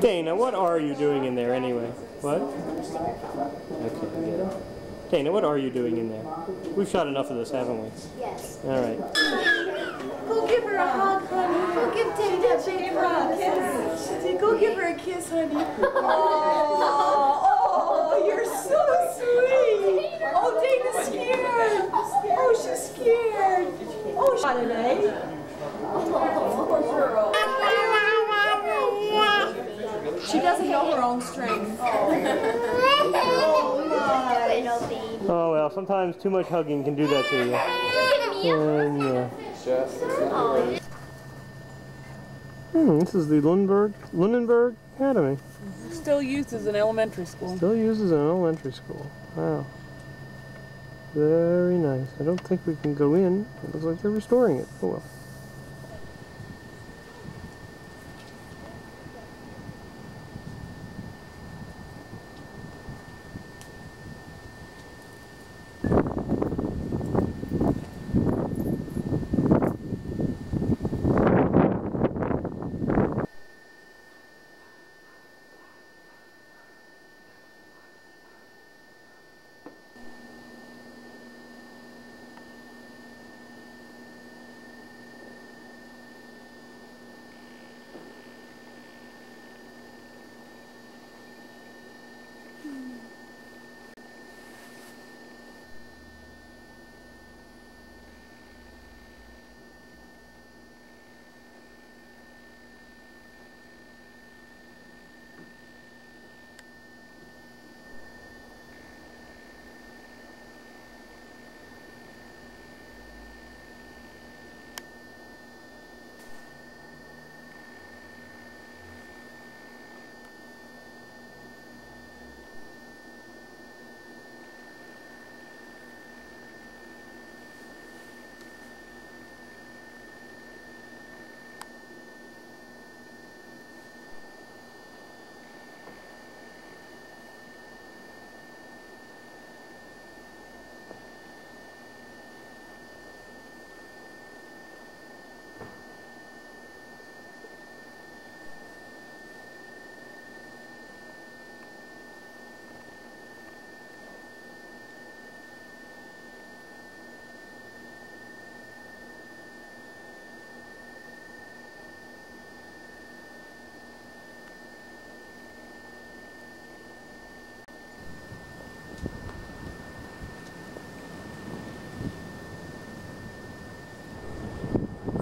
Dana, what are you doing in there anyway? What? Okay. Dana, what are you doing in there? We've shot enough of this, haven't we? Yes. All right. Go give her a hug, honey. Go give Dana a big hug. Yes. Go give her a kiss, honey. Oh, oh, you're so sweet. Oh, Dana's scared. Oh, she's scared. Oh, she's got it, eh? She doesn't know her own strength. Little baby. Oh well, sometimes too much hugging can do that to you. And, yeah. Hmm, this is the Lunenburg, Lunenburg Academy. Still used as an elementary school. Still used as an elementary school. Wow. Very nice. I don't think we can go in. It looks like they're restoring it. Oh well.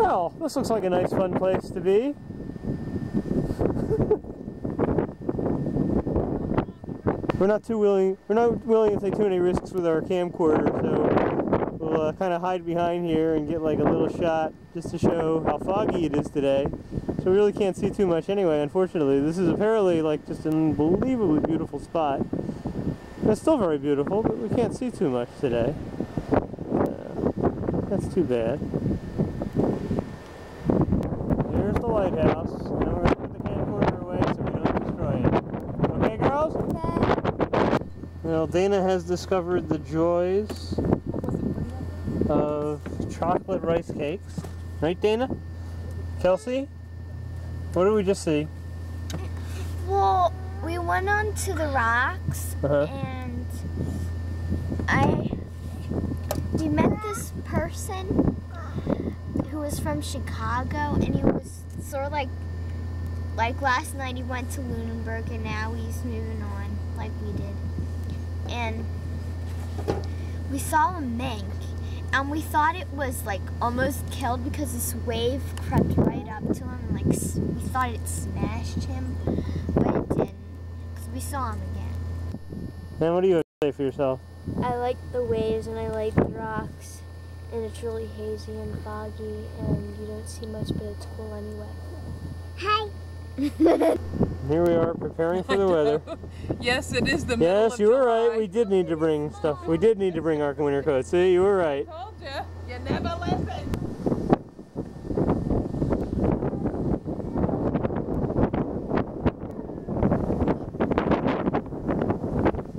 Well, this looks like a nice fun place to be. we're not too willing, we're not willing to take too many risks with our camcorder, so we'll uh, kind of hide behind here and get like a little shot just to show how foggy it is today. So we really can't see too much anyway, unfortunately. This is apparently like just an unbelievably beautiful spot. It's still very beautiful, but we can't see too much today. Uh, that's too bad. Here's the lighthouse. Now we're going to put the camcorder away so we don't destroy it. Okay, girls? Well, Dana has discovered the joys of chocolate rice cakes. Right, Dana? Kelsey? What did we just see? Well, we went on to the rocks Uh-huh. and I we met this person who was from Chicago and he was sort of like like last night he went to Lunenburg and now he's moving on like we did. And we saw a mink and we thought it was like almost killed because this wave crept right up to him and like we thought it smashed him, but it didn't because we saw him again. Man, what do you say for yourself? I like the waves and I like the rocks, and it's really hazy and foggy, and you don't see much, but it's cool anyway. Hi. Here we are preparing for the weather. Yes, it is the middle Yes, of you were July. right. We did need to bring stuff. We did need to bring our winter coats. See, you were right. Told you. You never listen.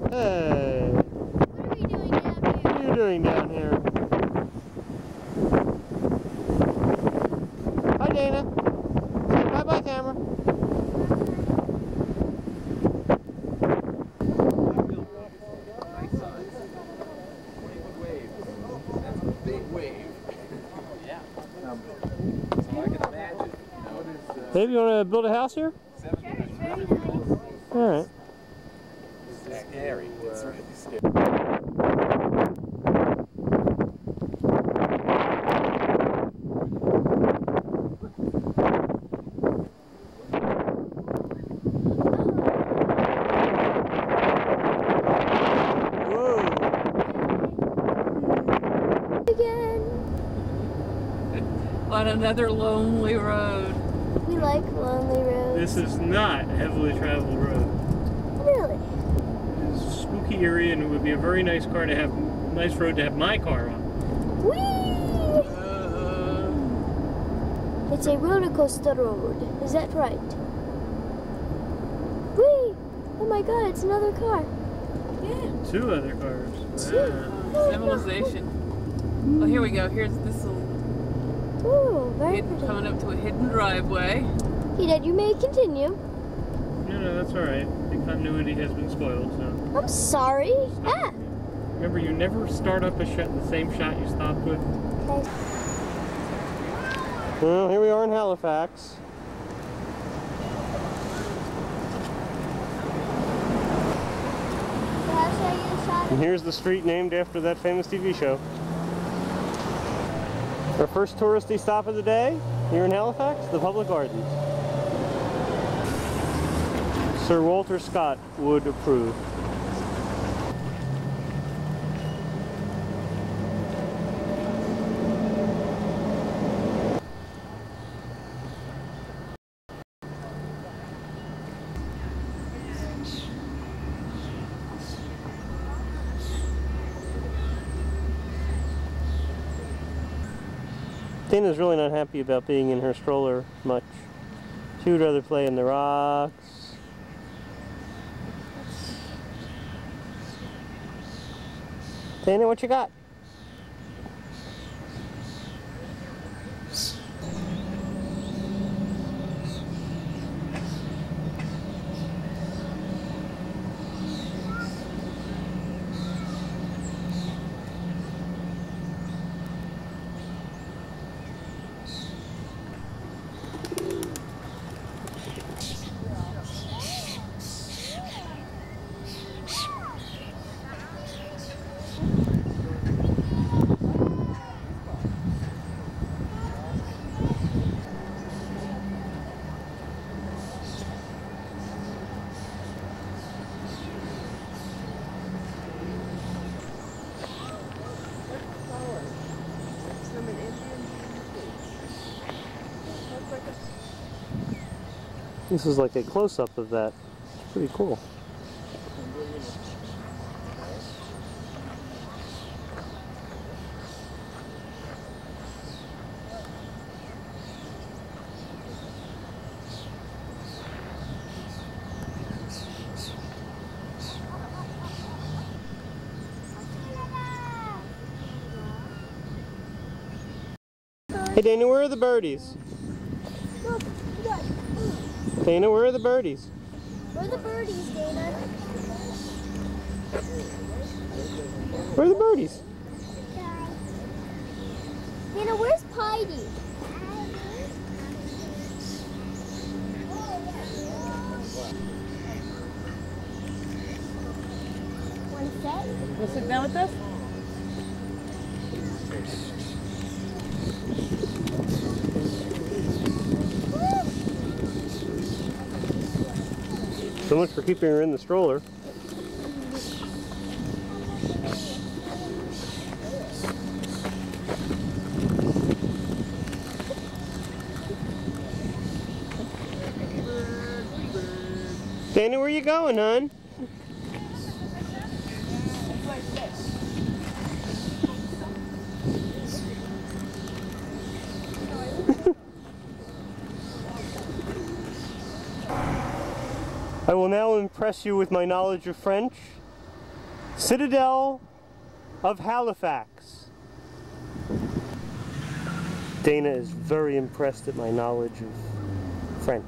Hey, What are we doing down here? what are you doing down here? Hi, Dana. Say bye-bye, camera. Babe, you want to build a house here? All right. Scary. It's really scary. On another lonely road. We like lonely roads. This is not a heavily traveled road. Really? It's a spooky area, and it would be a very nice car to have, nice road to have my car on. Whee! Uh, It's a roller coaster road. Is that right? Whee! Oh my god, it's another car. Yeah. Two other cars. Wow. civilization. Well, here we go. Here's this little Ooh, very hidden, coming up to a hidden driveway. Hey, did. you may continue. No, no, that's all right. The continuity has been spoiled. So I'm sorry. Ah! remember, you never start up a shot the same shot you stopped with. Okay. Well, here we are in Halifax. So how should I get a shot And here's the street named after that famous TV show. Our first touristy stop of the day here in Halifax, the Public Gardens. Sir Walter Scott would approve. Dana's really not happy about being in her stroller much. She would rather play in the rocks. Dana, what you got? This is like a close-up of that. It's pretty cool. Hey Dana, where are the birdies? Look, look. Dana, where are the birdies? Where are the birdies, Dana? Where are the birdies? Dana, where's Piety? Want to say? Wanna sit down with us? Much for keeping her in the stroller. Danny, where you going, hon? Will now impress you with my knowledge of French. Citadel of Halifax. Dana is very impressed at my knowledge of French.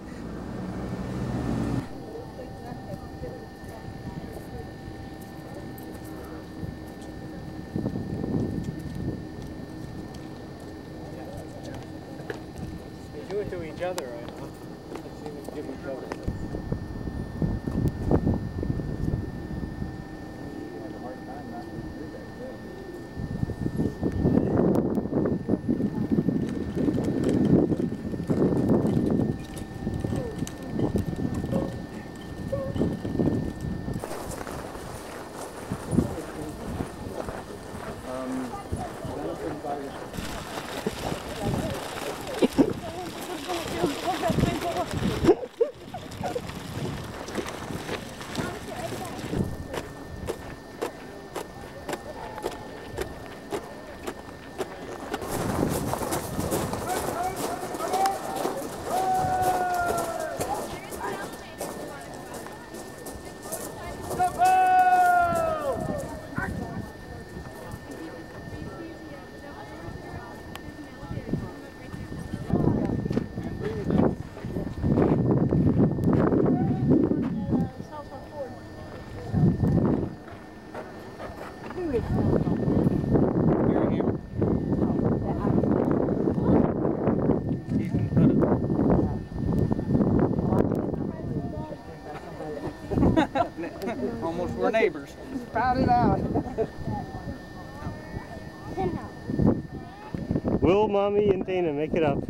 mommy and Dana make it up.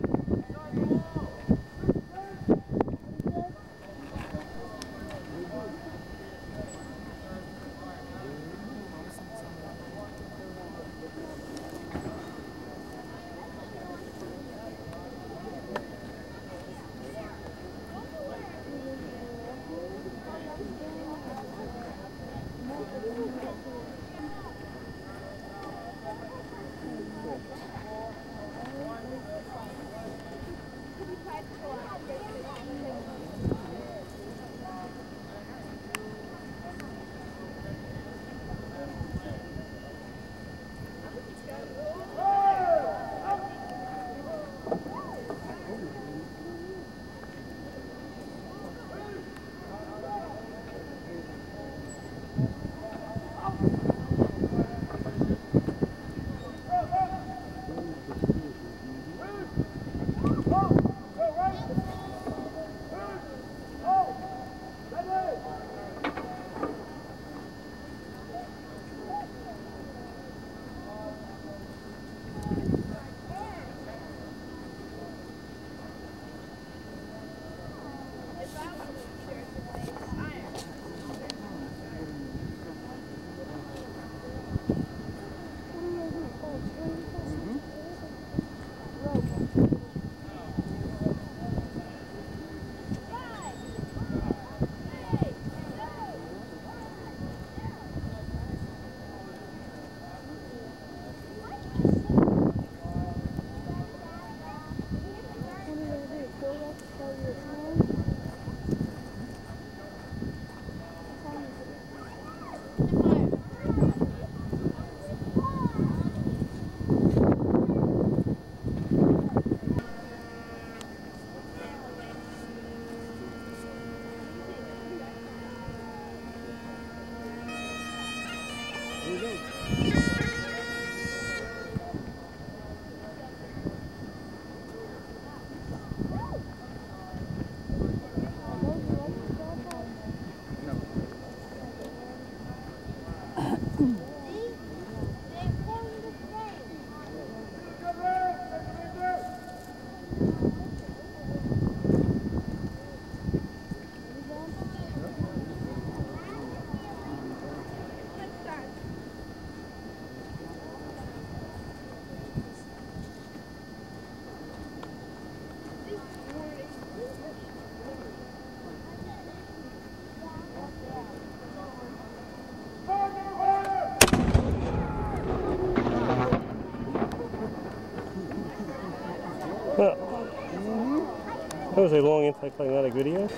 Well, that was a long anticlimactic video.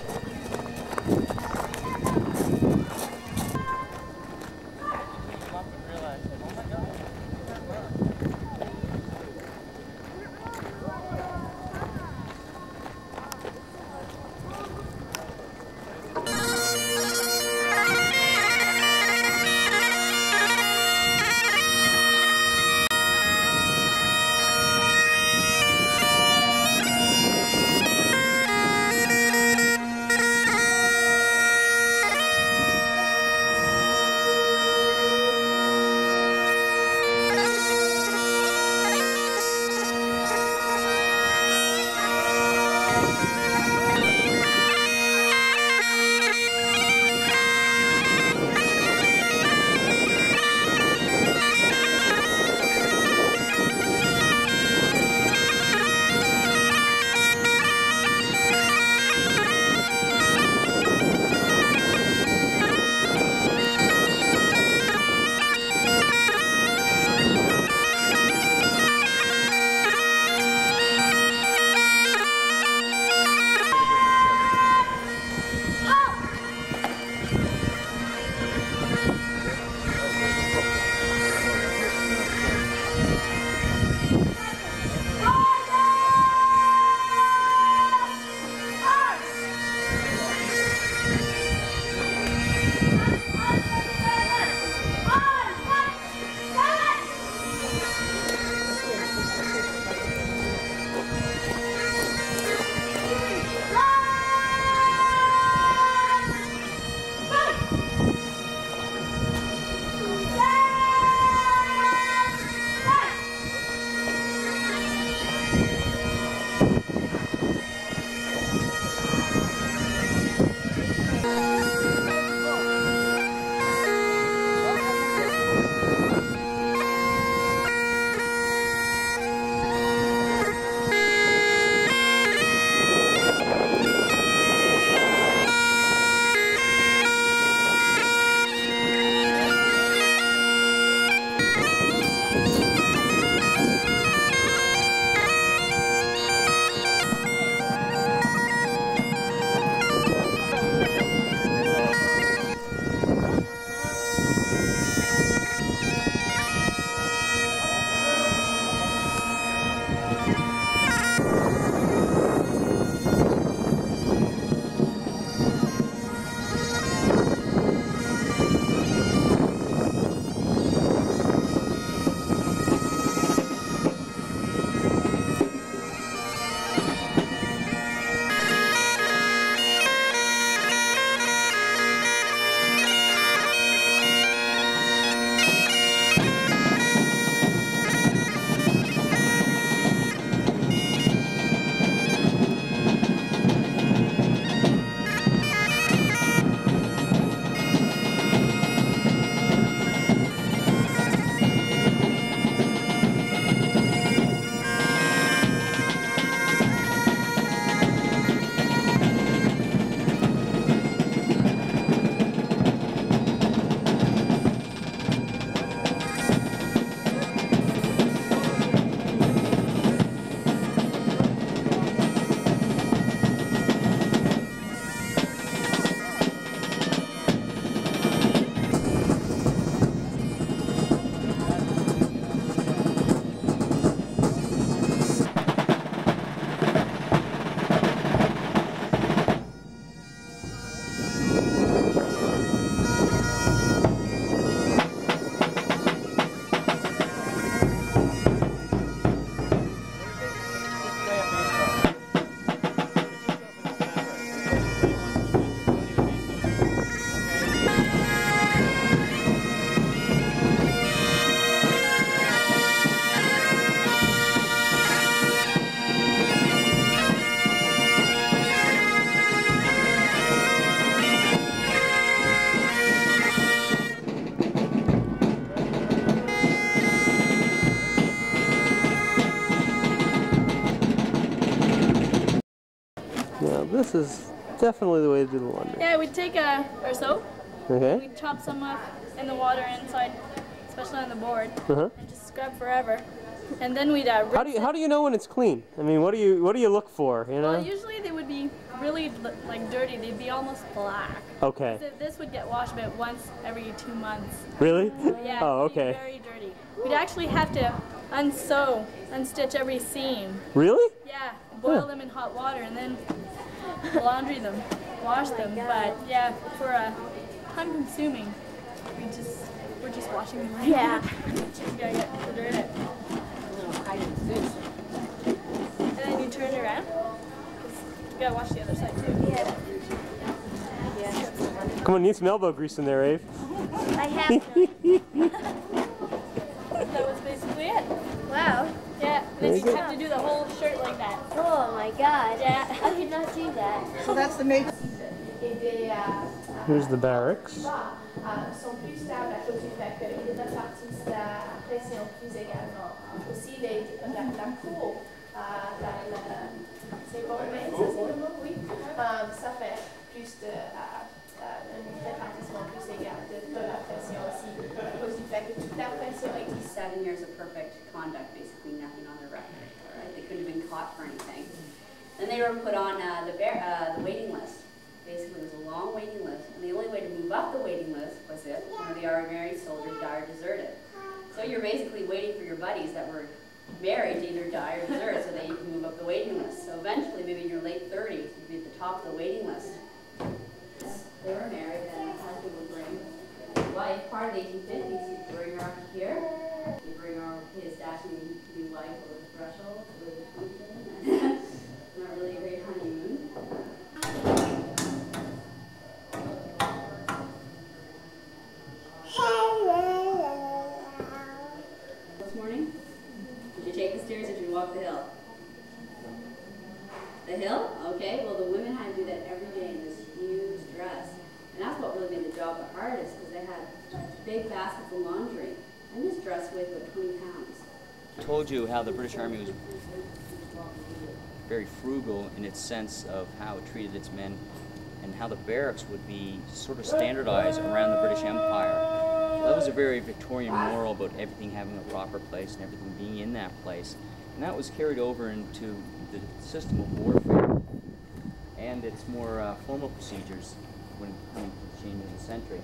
Definitely the way to do the laundry. Yeah, we'd take uh, our soap, Okay. we'd chop some up in the water inside, especially on the board, Uh-huh. and just scrub forever. And then we'd uh, How do you how do you know when it's clean? I mean, what do you what do you look for? You know. Well, usually they would be really like dirty. They'd be almost black. Okay. So this would get washed about once every two months. Really? Yeah. Oh, it'd be okay. Very dirty. We'd actually have to unsew, unstitch every seam. Really? Yeah. Boil Huh. them in hot water and then laundry them, wash them. But yeah, for uh, time consuming, we just we're just washing them. Right Yeah. just gotta get the dirt out. And then you turn it around. 'cause You gotta wash the other side too. Yeah. Come on, need some elbow grease in there, Ave. I have none. That was basically it. Wow. Yeah. And Very then you good. have to do the whole shirt like that. Oh my god. Yeah. I could not do that. So that's the major. et euh, Here's the barracks. Seven years of perfect conduct, basically nothing on their record. Right, they couldn't have been caught for anything. Then they were put on uh, the, bear, uh, the waiting list. Basically, it was a long waiting list, and the only way to move up the waiting list was if one of the ordinary soldiers died or deserted. So you're basically waiting for your buddies that were married to either die or desert so that you can move up the waiting list. So eventually, maybe in your late 30s, you'd be at the top of the waiting list. They were married, and husband would wife. Part of the 1850s, he'd bring her up here. He'd bring her his dashing new wife over the threshold with the food Not really a great honeymoon. This morning, did you take the stairs or did you walk the hill? The hill? Okay, well the women had to do that every day in this huge dress. And that's what really made the job the hardest because they had big baskets of laundry. And this dress weighed about 20 pounds. Told you how the British Army was very frugal in its sense of how it treated its men and how the barracks would be sort of standardized around the British Empire. That was a very Victorian moral about everything having a proper place and everything being in that place. And that was carried over into the system of warfare and its more uh, formal procedures when coming to the change of the century.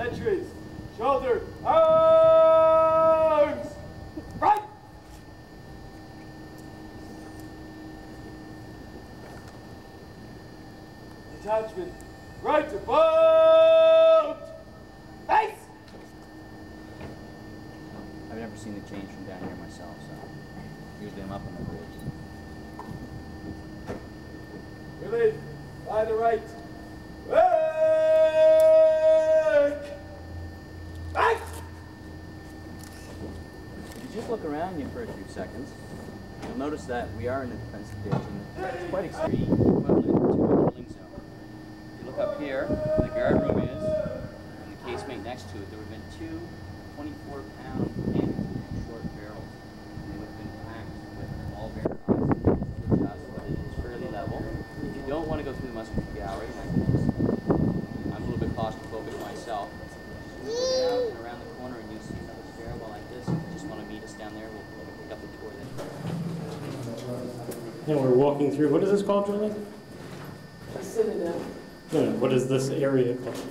Sentries, shoulder, arms! Right! Detachment, right to boat! Face! I've never seen the change from down here myself, so usually I'm up on the bridge. Relief, by the right. Wake! Back! If you just look around you for a few seconds, you'll notice that we are in a defensive ditch and it's quite extreme, equivalent to a killing zone. If you look up here, where the guard room is, and the casemate next to it, there would have been two 24-pound cannons with short barrels. And they would have been packed with all bearer just, but it is fairly level. If you don't want to go through the musketry gallery, like this, I'm a little bit claustrophobic myself. Go down and around the corner and you'll see another stairwell like this. If you just want to meet us down there, we'll, we'll pick up the tour then. And we're walking through, what is this called, Julie? A synonym. No, no, what is this area called?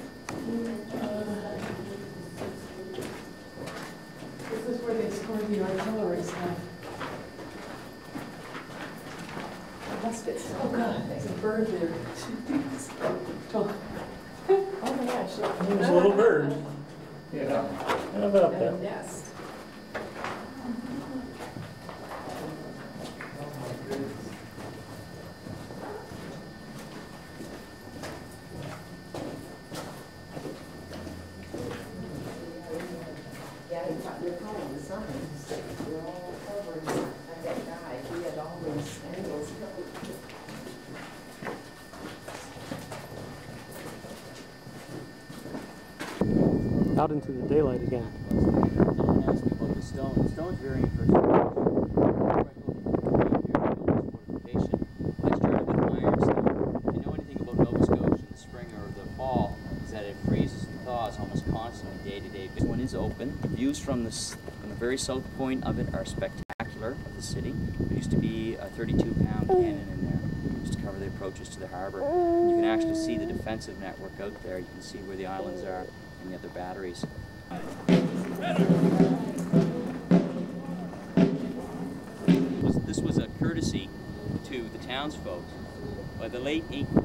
views from the, from the very south point of it are spectacular of the city. There used to be a 32-pound cannon in there just to cover the approaches to the harbour. You can actually see the defensive network out there. You can see where the islands are and the other batteries. This was a courtesy to the townsfolk. By the late 18th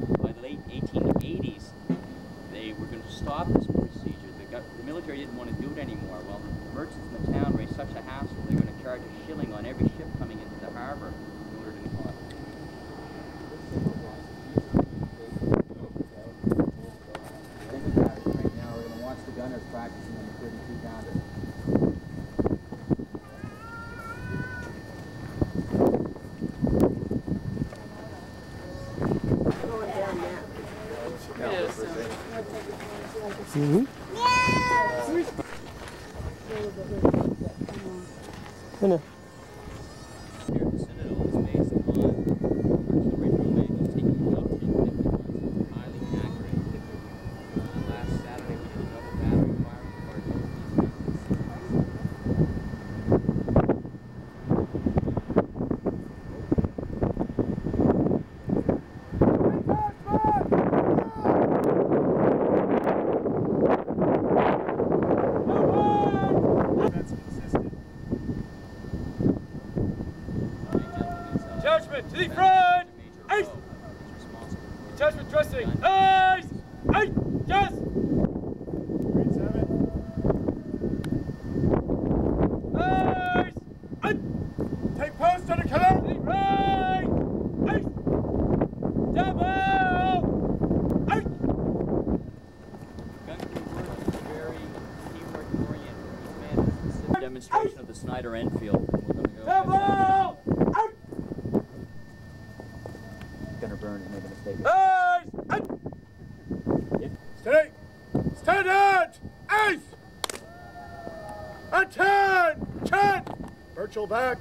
Virtual back.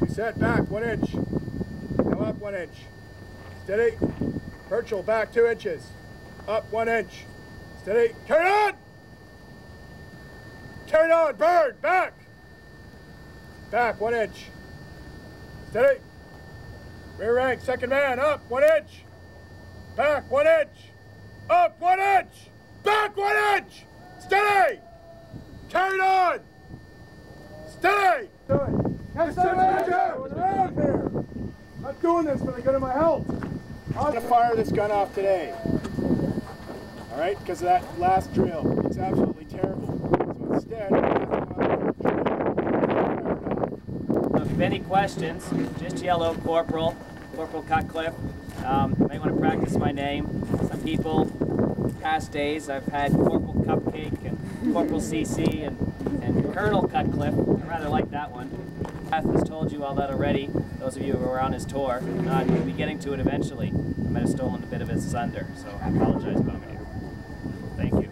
You set back one inch. Now up one inch. Steady. Virtual back two inches. Up one inch. Steady. Carry on! Carry on! Burn! Back! Back one inch. Steady. Rear rank, second man, up one inch. Back one inch. Up one inch. Back one inch. Steady. Carried on. Steady. Do it. Yes, sir, around here. Not doing this for the good of my health. I'm gonna fire this gun off today. All right, because of that last drill. It's absolutely terrible. So instead, I'm gonna fire it off. If any questions, just yell out Corporal, Corporal Cutcliffe. Um, you might want to practice my name. Some people, past days, I've had Corporal Cupcake and Corporal CC and, and Colonel Cutcliffe. I rather like that one. Beth has told you all that already, those of you who were on his tour. Uh, we'll be getting to it eventually. I might have stolen a bit of his thunder, so I apologize, Bombardier. Thank you.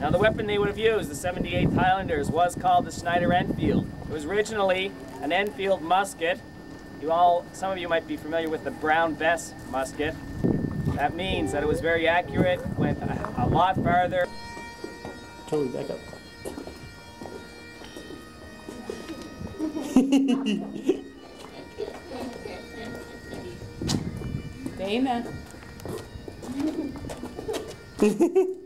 Now, the weapon they would have used, the 78th Highlanders, was called the Snider Enfield. It was originally an Enfield musket. You all, some of you might be familiar with the Brown Bess musket. That means that it was very accurate, went a, a lot farther. Totally back up. Dana.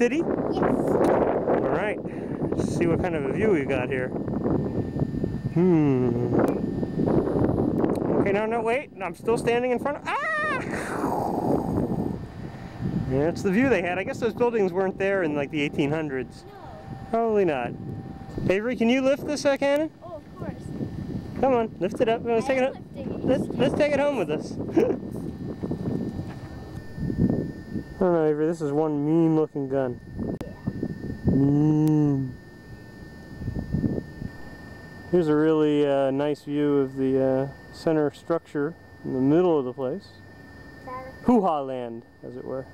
city? Yes. All right. Let's see what kind of a view we've got here. Hmm. Okay, no, no, wait. I'm still standing in front of. Ah! Yeah, it's the view they had. I guess those buildings weren't there in like the 1800s. No. Probably not. Avery, can you lift this uh, cannon? Oh, of course. Come on, lift it up. Let's take it. Up. Let's let's take it home with us. I don't know, Avery. This is one mean-looking gun. Mean. Here's a really uh, nice view of the uh, center structure in the middle of the place. Hoo-ha land, as it were.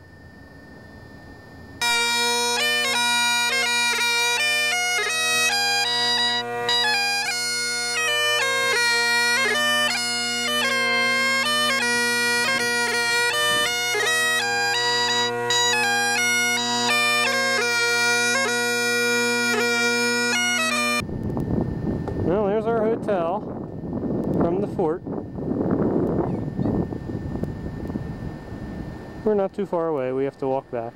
Too far away. We have to walk back.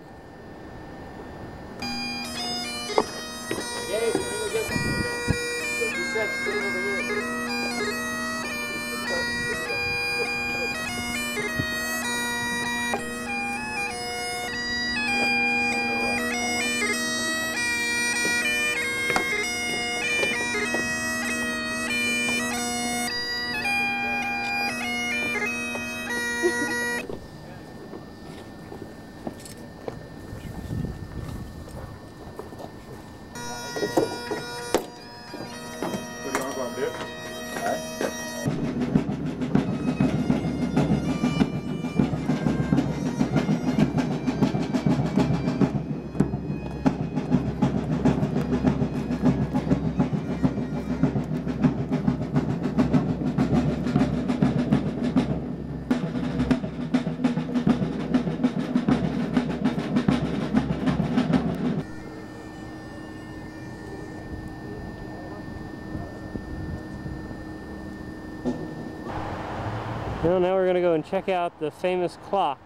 Some? You said over here. We're going to go and check out the famous clock.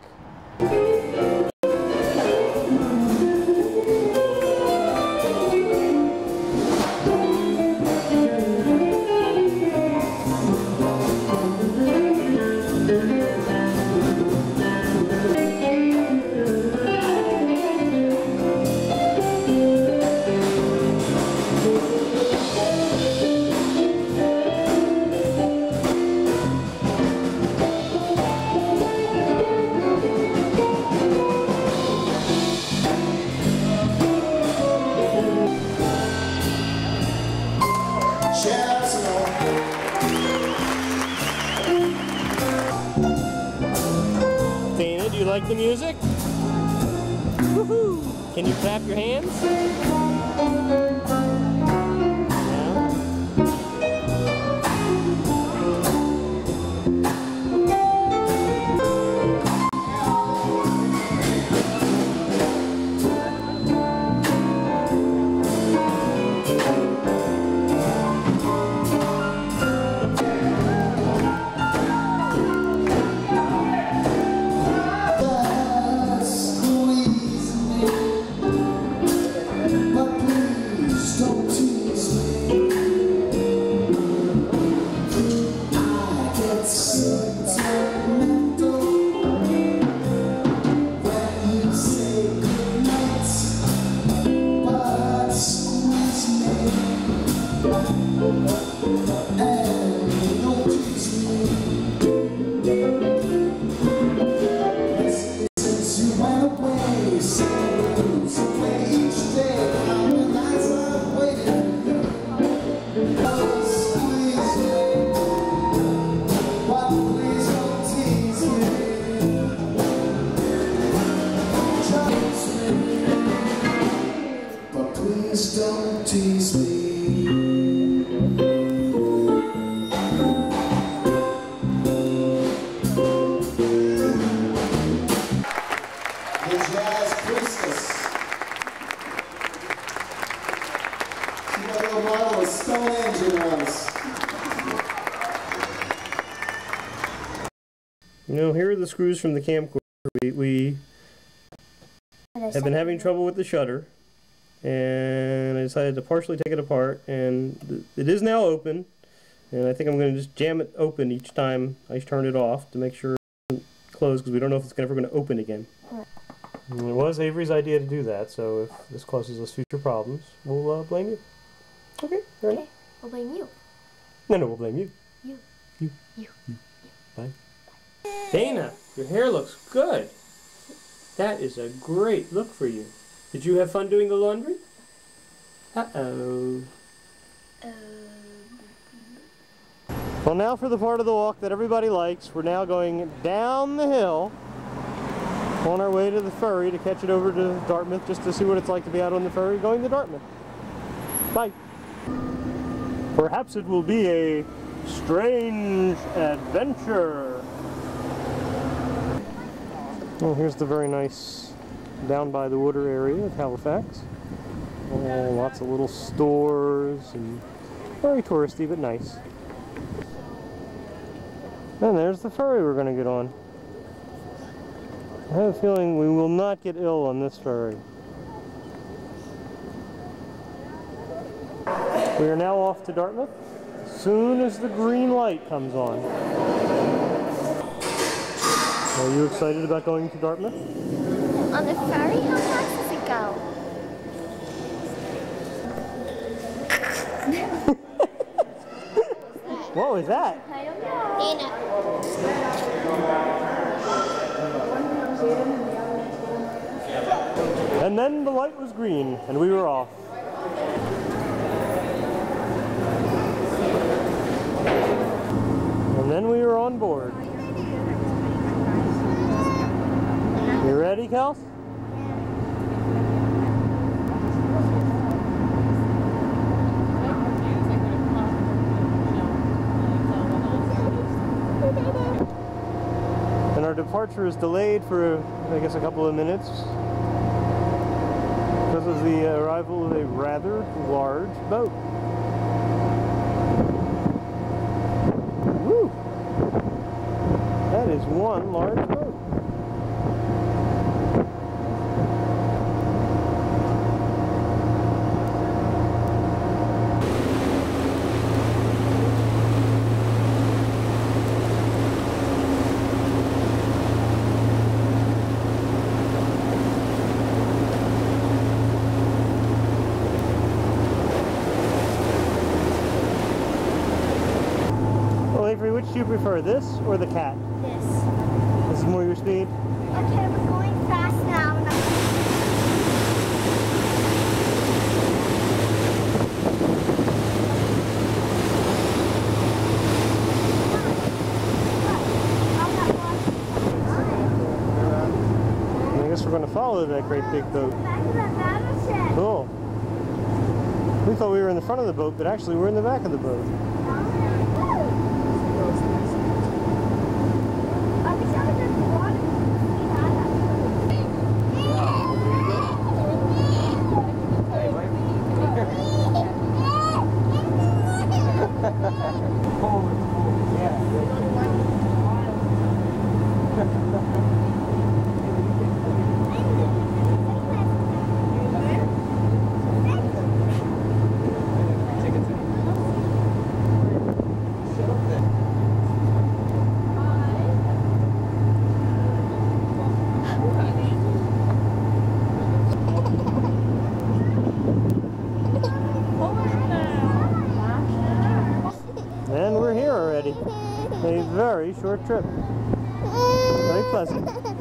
Dana, do you like the music? Woohoo! Can you clap your hands? The screws from the camcorder. We, we have been having trouble with the shutter, and I decided to partially take it apart, and th- it is now open, and I think I'm going to just jam it open each time I turn it off to make sure it doesn't close, because we don't know if it's ever going to open again. And it was Avery's idea to do that, so if this causes us future problems, we'll uh, blame you. Okay, fair enough. Okay, I'll blame you. No, no, we'll blame you. You. You. You. Bye. Dana, your hair looks good. That is a great look for you. Did you have fun doing the laundry? Uh-oh. Well, now for the part of the walk that everybody likes. We're now going down the hill on our way to the ferry to catch it over to Dartmouth just to see what it's like to be out on the ferry going to Dartmouth. Bye. Perhaps it will be a strange adventure. Well, here's the very nice down by the water area of Halifax. Oh, lots of little stores and very touristy but nice. And there's the ferry we're going to get on. I have a feeling we will not get ill on this ferry. We are now off to Dartmouth soon as the green light comes on. Are you excited about going to Dartmouth? On the ferry, how fast does it go? What was that? And then the light was green, and we were off. And then we were on board. You ready, Kels? And our departure is delayed for, I guess, a couple of minutes This is the arrival of a rather large boat. Woo! That is one large boat. Well, Avery, which do you prefer, this or the cat? This. This is more your speed? Okay, we're going fast now. and I'm- I guess we're going to follow that great big boat. Cool. We thought we were in the front of the boat, but actually we're in the back of the boat. And we're here already. A very short trip. Mm. Very pleasant.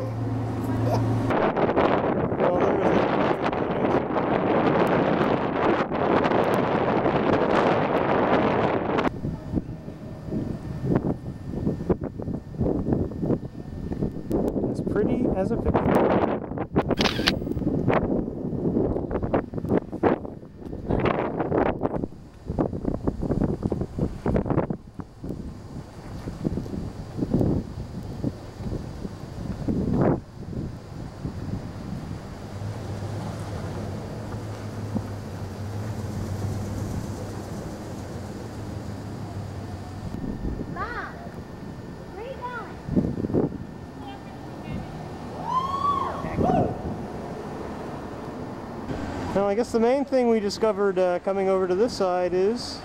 I guess the main thing we discovered uh, coming over to this side is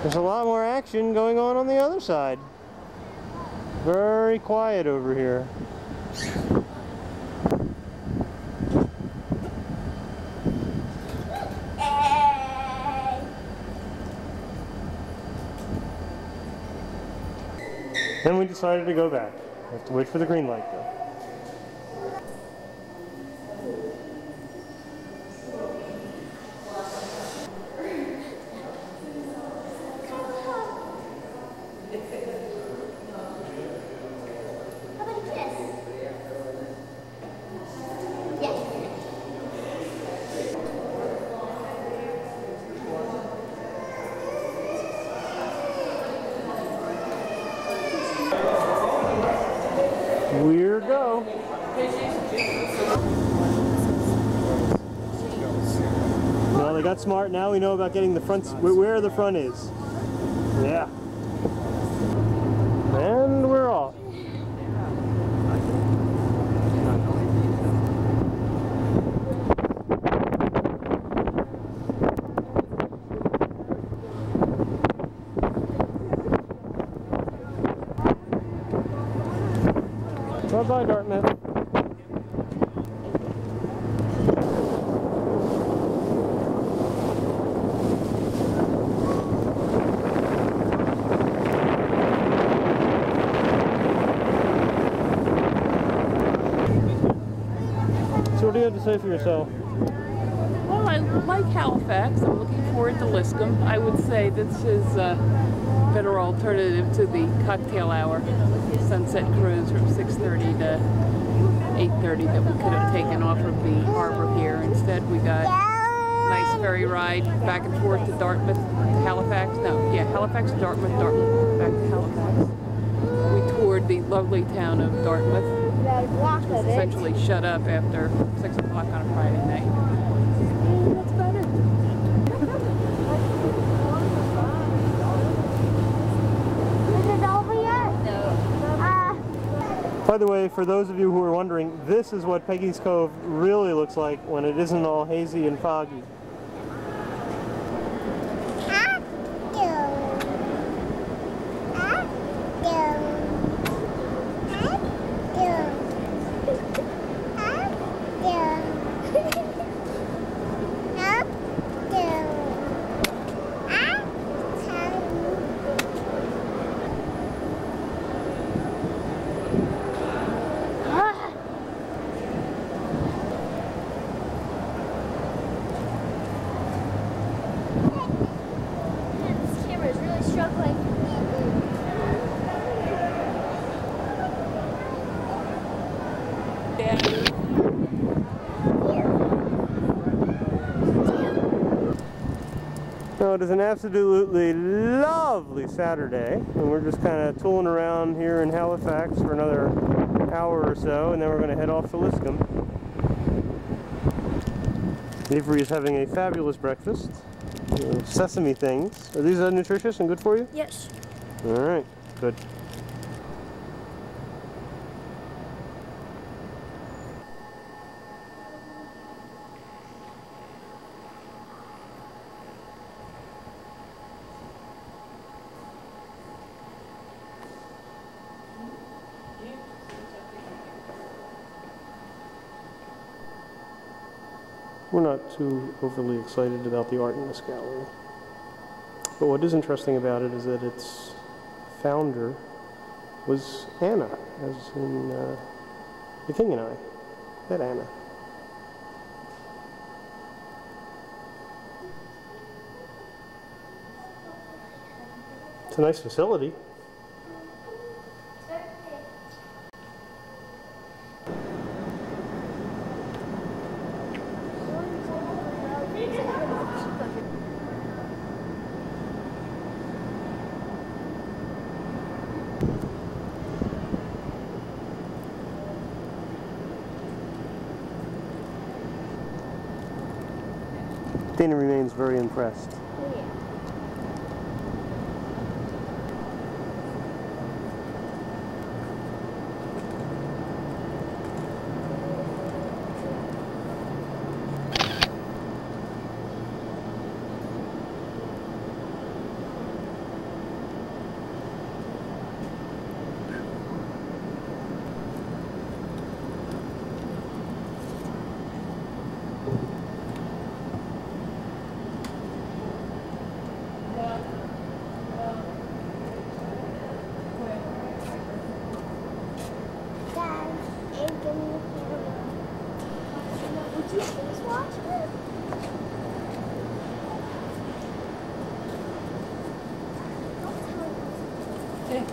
there's a lot more action going on on the other side. Very quiet over here. Then we decided to go back. We have to wait for the green light though. Smart. Now we know about getting the front, where, the front is. Yeah. And we're off. Bye-bye, Dartmouth. So what do you have to say for yourself? Well, I like Halifax. I'm looking forward to Liscombe. I would say this is a better alternative to the cocktail hour sunset cruise from 6.30 to 8.30 that we could have taken off of the harbor here. Instead, we got a nice ferry ride back and forth to Dartmouth, Halifax. No, yeah, Halifax, Dartmouth, Dartmouth, back to Halifax. We toured the lovely town of Dartmouth. Which was essentially shut up after 6 o'clock on a Friday night. And that's about it. Is it over yet? No. Uh, By the way, for those of you who are wondering, this is what Peggy's Cove really looks like when it isn't all hazy and foggy. this camera is really struggling. So it is an absolutely lovely Saturday, and we're just kind of tooling around here in Halifax for another hour or so, and then we're going to head off to Liscombe. Avery is having a fabulous breakfast. Sesame things. Are these uh, nutritious and good for you? Yes. All right, good. We're not too overly excited about the art in this gallery. But what is interesting about it is that its founder was Anna, as in uh, The King and I. That Anna. It's a nice facility. Dana remains very impressed.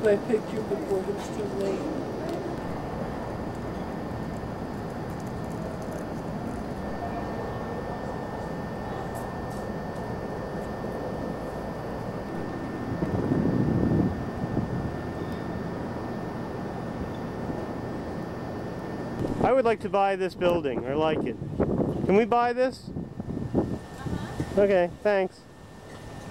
My picture before it's too late. I would like to buy this building. I like it. Can we buy this? Uh-huh. Okay, thanks.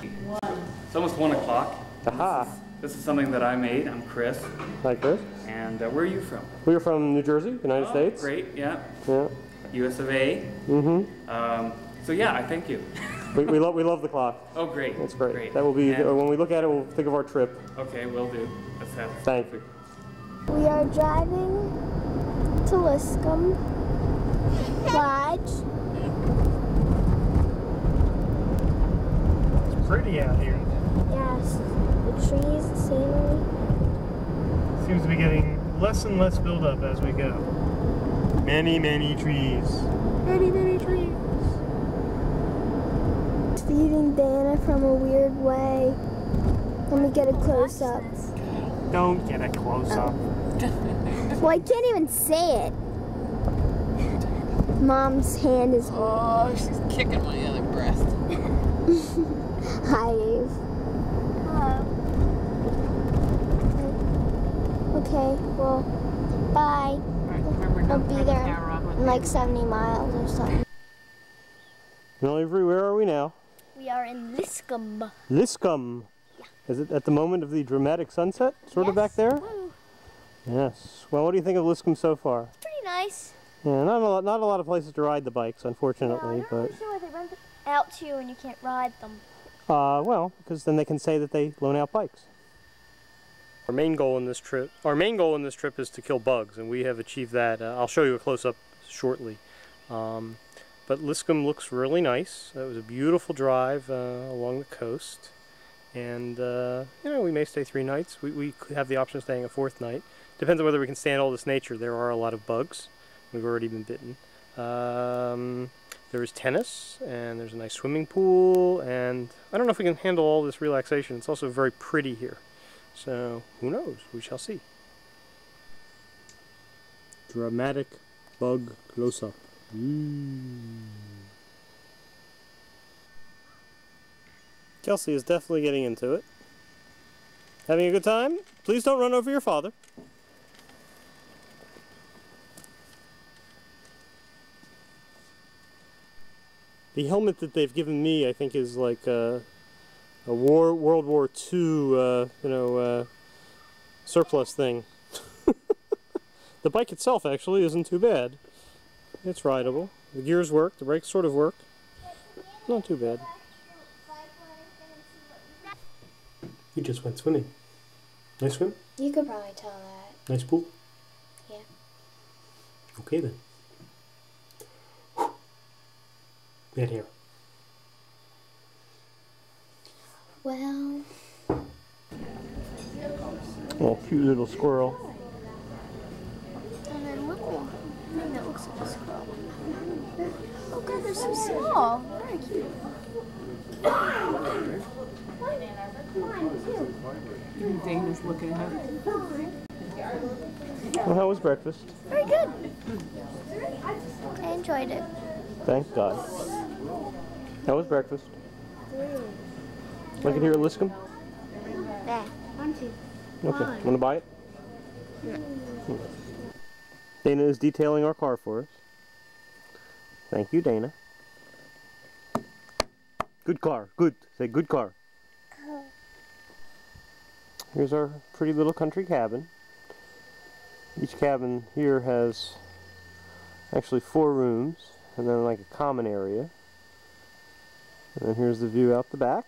It's almost one o'clock. Aha. This is something that I made. I'm Chris. Hi, Chris. And uh, where are you from? We're from New Jersey, United Oh, States. Great, yeah. Yeah. US of A. Mm-hmm. Um, so yeah, I thank you. We, we, love, we love the clock. Oh, great. That's great. Great. That will be, And- when we look at it, we'll think of our trip. Okay, will do. Let's. Thank you. We are driving to Liscombe Lodge. It's pretty out here. Yes, the trees, scenery. Seems to be getting less and less build up as we go. Many, many trees. Many, many trees. Feeding Dana from a weird way. Let me get a close up. Don't get a close up. Well, I can't even say it. Mom's hand is. Oh, she's kicking my other breast. Hi, Eve. Hello. Okay, well, bye. I'll be there in like 70 miles or something. Well, Avery, where are we now? We are in Liscombe. Liscombe. Is it at the moment of the dramatic sunset, sort of back there? Yes. Well, what do you think of Liscombe so far? It's Pretty nice. Yeah, not a lot, not a lot of places to ride the bikes, unfortunately, but sure they rent out to you and you can't ride them. uh, well, because then they can say that they loan out bikes. Our main goal in this trip, our main goal in this trip is to kill bugs, and we have achieved that. Uh, I'll show you a close up shortly. Um, but Liscombe looks really nice. It was a beautiful drive uh, along the coast, and uh, you know we may stay three nights. We we could have the option of staying a fourth night. Depends on whether we can stand all this nature. There are a lot of bugs. We've already been bitten. Um, there is tennis, and there's a nice swimming pool, and I don't know if we can handle all this relaxation. It's also very pretty here. So, who knows? We shall see. Dramatic bug close-up. Mm. Kelsey is definitely getting into it. Having a good time? Please don't run over your father. The helmet that they've given me, I think, is like a, a war World War II, uh, you know, uh, surplus thing. the bike itself actually isn't too bad. It's rideable. The gears work. The brakes sort of work. Not too bad. You just went swimming. Nice swim. You could probably tell that. Nice pool. Yeah. Okay then. Bad hair. Well, Oh, cute little squirrel. and then look one thing that looks like a squirrel. Oh god, they're so small. Very cute. Dana's looking at her. Well, how was breakfast? Very good. I enjoyed it. Thank God. How was breakfast? Like it here at Liscombe? There. One, two. Okay. Want to buy it? Dana is detailing our car for us. Thank you, Dana. Good car. Good. Say good car. Here's our pretty little country cabin. Each cabin here has actually four rooms and then like a common area. And then here's the view out the back.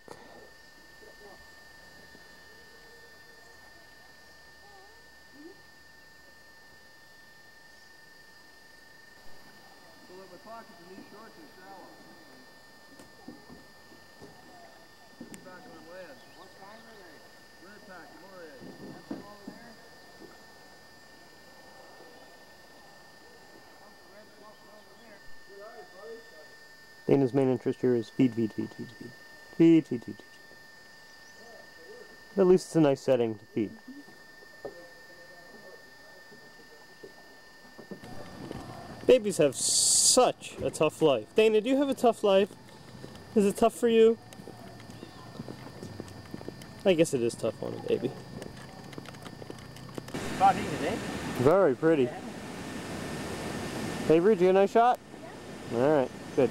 interest here is feed, feed, feed, feed, feed. Feed, feed, feed, feed. But at least it's a nice setting to feed. Babies have such a tough life. Dana, do you have a tough life? Is it tough for you? I guess it is tough on a baby. Very pretty. Avery, do you a nice shot? Yeah. All right, good.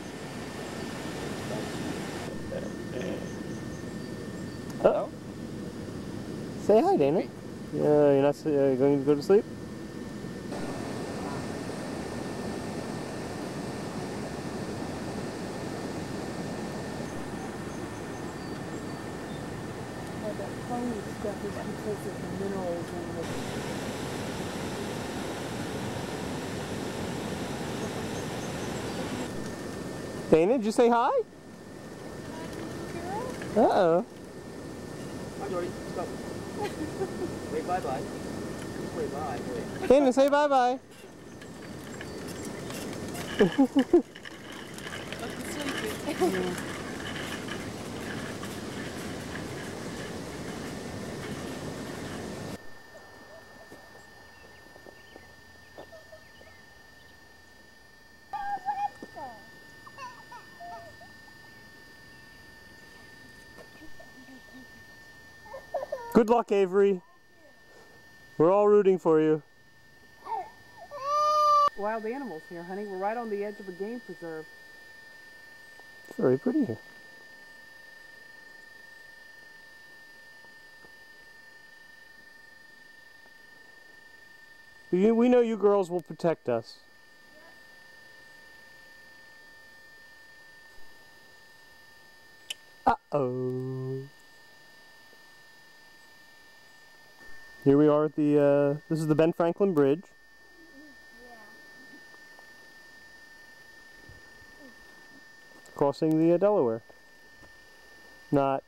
Say hi, Dana. Yeah, you're not uh, going to go to sleep? Well, that funny stuff is because of the minerals in the Dana, did you say hi? Uh-oh. Hi, Jordy. Let's go. Wait, bye-bye. Wait, bye. Wait. Dana, say bye-bye. Good luck, Avery. We're all rooting for you. wild animals here, honey. We're right on the edge of a game preserve. It's very pretty here. We, we know you girls will protect us. Uh-oh. Here we are at the, uh, this is the Ben Franklin Bridge. Crossing the uh, Delaware. Not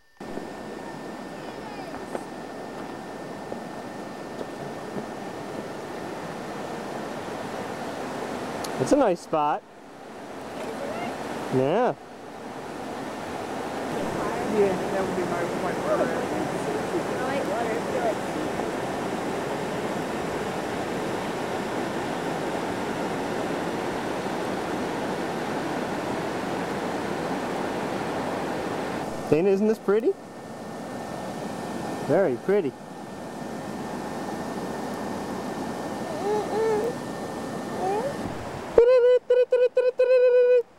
It's a nice spot. Yeah. Yeah, that would be my point. Isn't this pretty? Very pretty.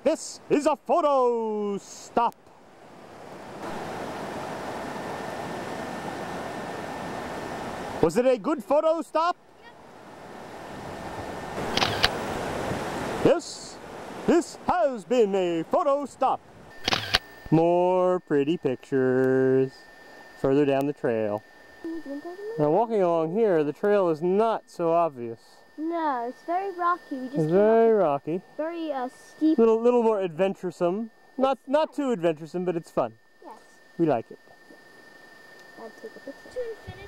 This is a photo stop. Was it a good photo stop? Yes, this has been a photo stop. More pretty pictures further down the trail. Now walking along here, the trail is not so obvious. No, it's very rocky. We just It's very rocky. very uh, steep. Little little more adventuresome. Not not too adventuresome, but it's fun. Yes. We like it. I'll take a picture.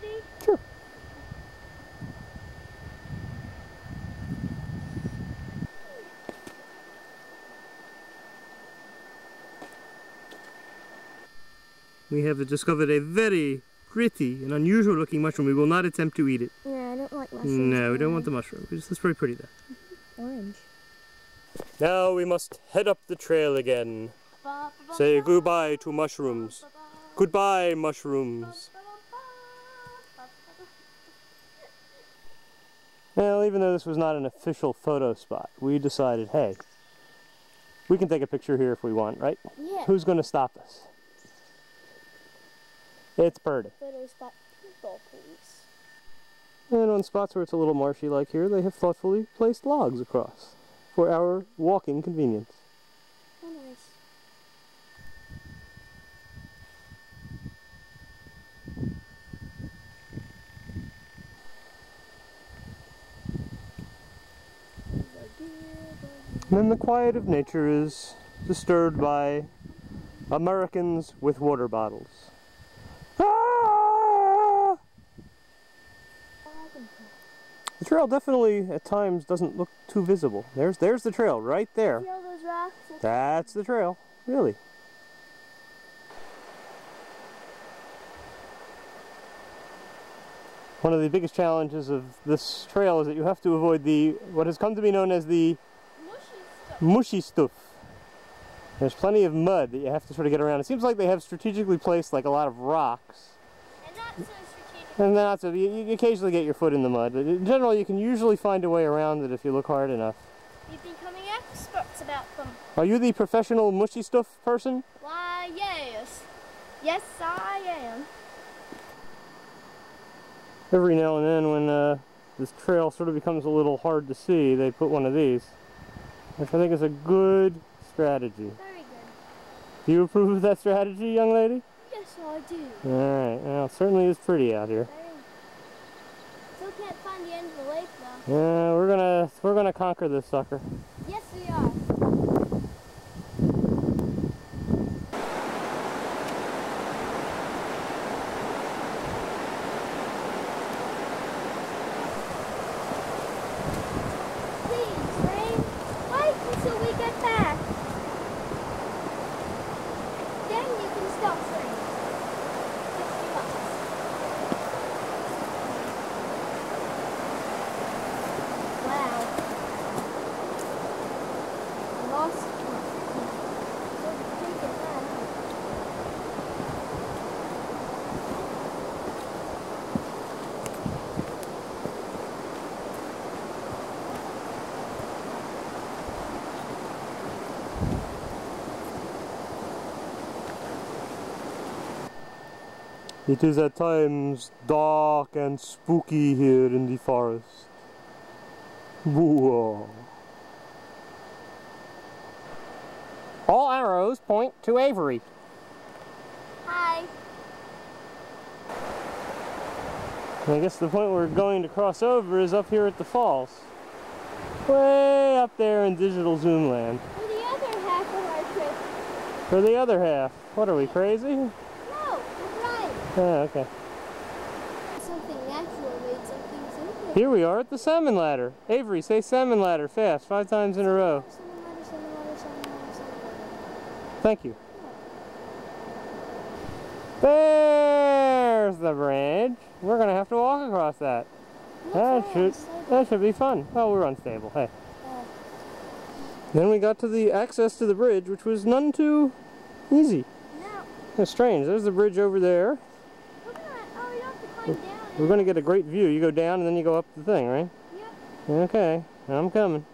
We have discovered a very pretty and unusual looking mushroom. We will not attempt to eat it. Yeah, I don't like mushrooms. No, we don't want the mushroom. It's, it's very pretty though. Orange. Now we must head up the trail again. Say goodbye to mushrooms. Goodbye, mushrooms. Well, even though this was not an official photo spot, we decided, hey, we can take a picture here if we want, right? Yeah. Who's going to stop us? It's Purdy. Photo spot people, please. And on spots where it's a little marshy like here, they have thoughtfully placed logs across for our walking convenience. Oh, nice. And then the quiet of nature is disturbed by Americans with water bottles. Ah! The trail definitely at times doesn't look too visible. There's there's the trail right there. See all those rocks? That's the trail, really. One of the biggest challenges of this trail is that you have to avoid the what has come to be known as the mushy stuff. There's plenty of mud that you have to sort of get around. It seems like they have strategically placed like a lot of rocks. And not so strategic. And not so you, you occasionally get your foot in the mud, but in general you can usually find a way around it if you look hard enough. We're becoming experts about them. Are you the professional mushy stuff person? Why, yes. Yes, I am. Every now and then when uh, this trail sort of becomes a little hard to see, they put one of these, which I think is a good strategy. Very good. Do you approve of that strategy, young lady? Yes, I do. Alright, well, it certainly is pretty out here. Still can't find the end of the lake, though. Yeah, we're gonna we're gonna conquer this sucker. Yes, we are. Please, rain. Wait until we get back. Then you can stop raining. Just give us. Wow. Lost. So take it back. It is at times dark and spooky here in the forest. Whoa. All arrows point to Avery. Hi. I guess the point we're going to cross over is up here at the falls. Way up there in digital zoom land. For the other half of our trip. For the other half. What are we, crazy? No. Oh, okay. Something natural made something simple. Here we are at the salmon ladder. Avery, say salmon ladder fast, five times in a row. Thank you. There's the bridge. We're gonna have to walk across that. That should that should be fun. Oh, we're unstable. Hey. Oh. Then we got to the access to the bridge, which was none too easy. That's strange. There's the bridge over there. We're going to get a great view. You go down and then you go up the thing, right? Yep. Okay, I'm coming.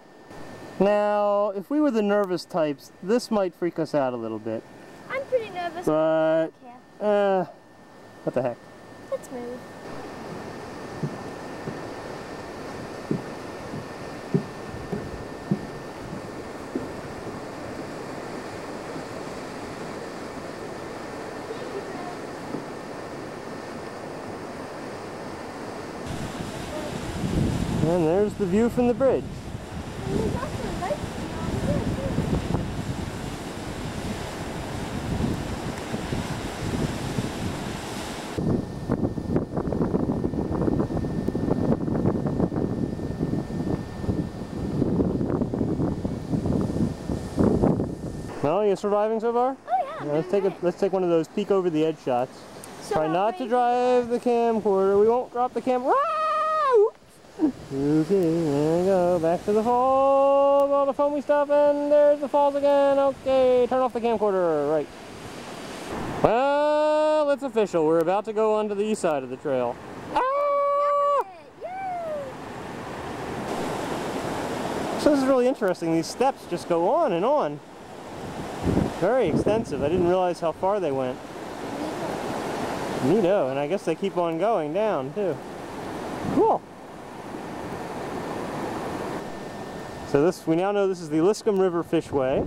Now, if we were the nervous types, this might freak us out a little bit. I'm pretty nervous. But, uh, what the heck? Let's move. And there's the view from the bridge. Well, you surviving so far? Oh yeah. let's take a let's take one of those peek over the edge shots. Try not to drive the camcorder. We won't drop the cam. Ah! Okay, there we go. Back to the falls, all the foamy stuff, and there's the falls again. Okay, turn off the camcorder. Right. Well, it's official. We're about to go onto the east side of the trail. Ah! So this is really interesting. These steps just go on and on. Very extensive. I didn't realize how far they went. Neato, and I guess they keep on going down too. Cool. So this, we now know this is the Liscomb River Fishway.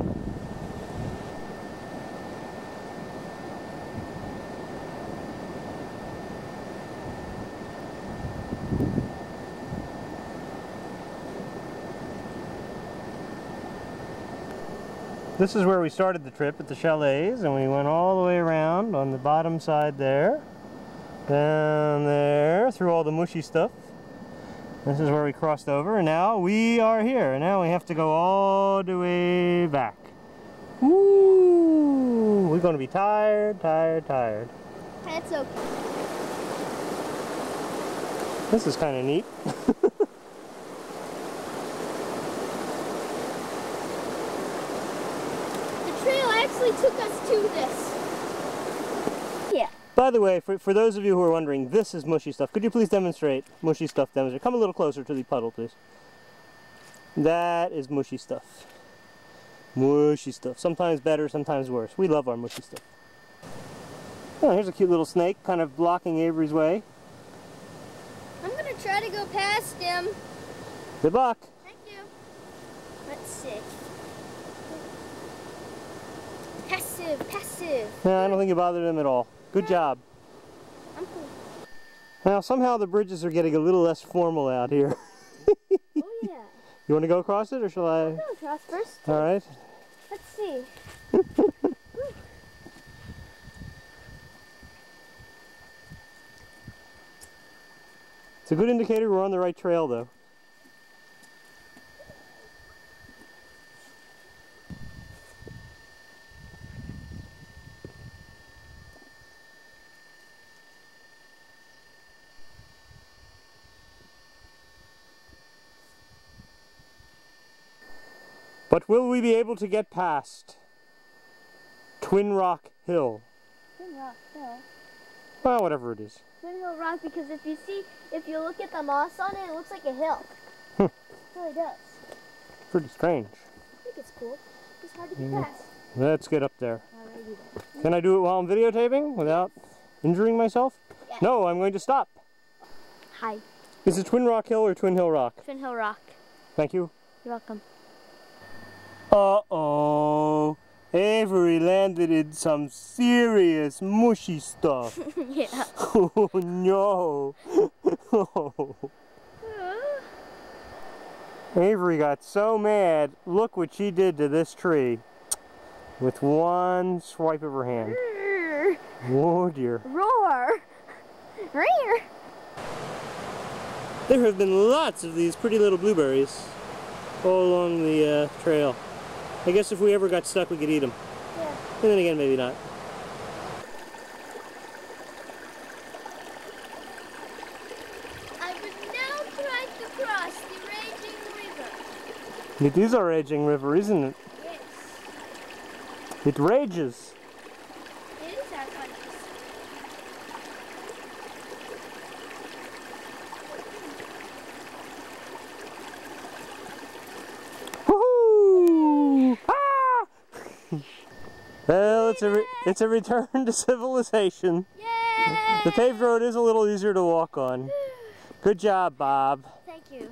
This is where we started the trip at the chalets and we went all the way around on the bottom side there. Down there through all the mushy stuff. This is where we crossed over and now we are here. Now we have to go all the way back. Woo! We're gonna be tired, tired, tired. That's okay. This is kind of neat. the trail actually took us to this. By the way, for, for those of you who are wondering, this is mushy stuff. Could you please demonstrate mushy stuff demonstrate? Come a little closer to the puddle, please. That is mushy stuff. Mushy stuff. Sometimes better, sometimes worse. We love our mushy stuff. Oh, here's a cute little snake kind of blocking Avery's way. I'm gonna try to go past him. Good luck. Thank you. Let's see. Passive, passive. No, I don't think you bothered him at all. Good job. Cool. Now, somehow the bridges are getting a little less formal out here. Oh yeah. You want to go across it, or shall I? Go across first. All right. Let's see. It's a good indicator we're on the right trail, though. But will we be able to get past Twin Rock Hill? Twin Rock Hill. Well, whatever it is. Twin Hill Rock because if you see, if you look at the moss on it, it looks like a hill. Hmm. It really does. Pretty strange. I think it's cool. It's hard to get Mhm. past. Let's get up there. Alrighty. Can I do it while I'm videotaping without injuring myself? Yes. No, I'm going to stop. Hi. Is it Twin Rock Hill or Twin Hill Rock? Twin Hill Rock. Thank you. You're welcome. Uh-oh. Avery landed in some serious mushy stuff. yeah. oh no. Oh. Avery got so mad. Look what she did to this tree. With one swipe of her hand. Oh dear. Roar. Rear. There have been lots of these pretty little blueberries all along the uh, trail. I guess if we ever got stuck, we could eat them. Yeah. And then again, maybe not. I would now try to cross the raging river. It is a raging river, isn't it? Yes. It rages. It is our country. Woohoo! Ah! Well, it's a re- it's a return to civilization. Yay! The paved road is a little easier to walk on. Good job, Bob. Thank you.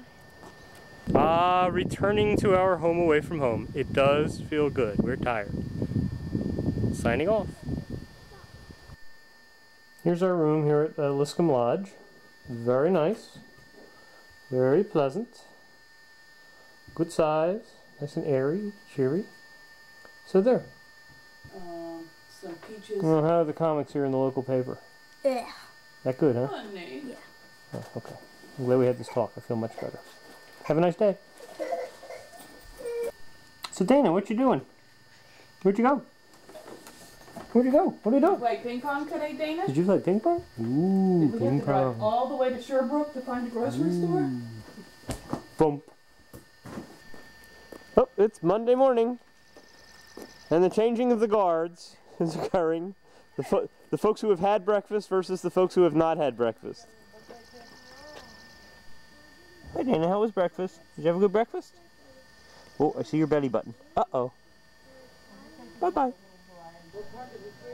Ah, returning to our home away from home. It does feel good. We're tired. Signing off. Here's our room here at uh, Liscombe Lodge. Very nice. Very pleasant. Good size. Nice and airy, cheery. So there. Some peaches. Well, how are the comics here in the local paper? Yeah. That good, huh? Honey. Eh? Yeah. Oh, okay. I'm glad we had this talk. I feel much better. Have a nice day. So Dana, what you doing? Where'd you go? Where'd you go? What are you doing? Play ping pong today, Dana? Did you play ping pong? Ooh, Did we ping have to drive pong. all the way to Sherbrooke to find a grocery store? Bump. Oh, it's Monday morning. And the changing of the guards is occurring. The, fo- the folks who have had breakfast versus the folks who have not had breakfast. Hey Dana, how was breakfast? Did you have a good breakfast? Oh, I see your belly button. Uh-oh. Bye-bye.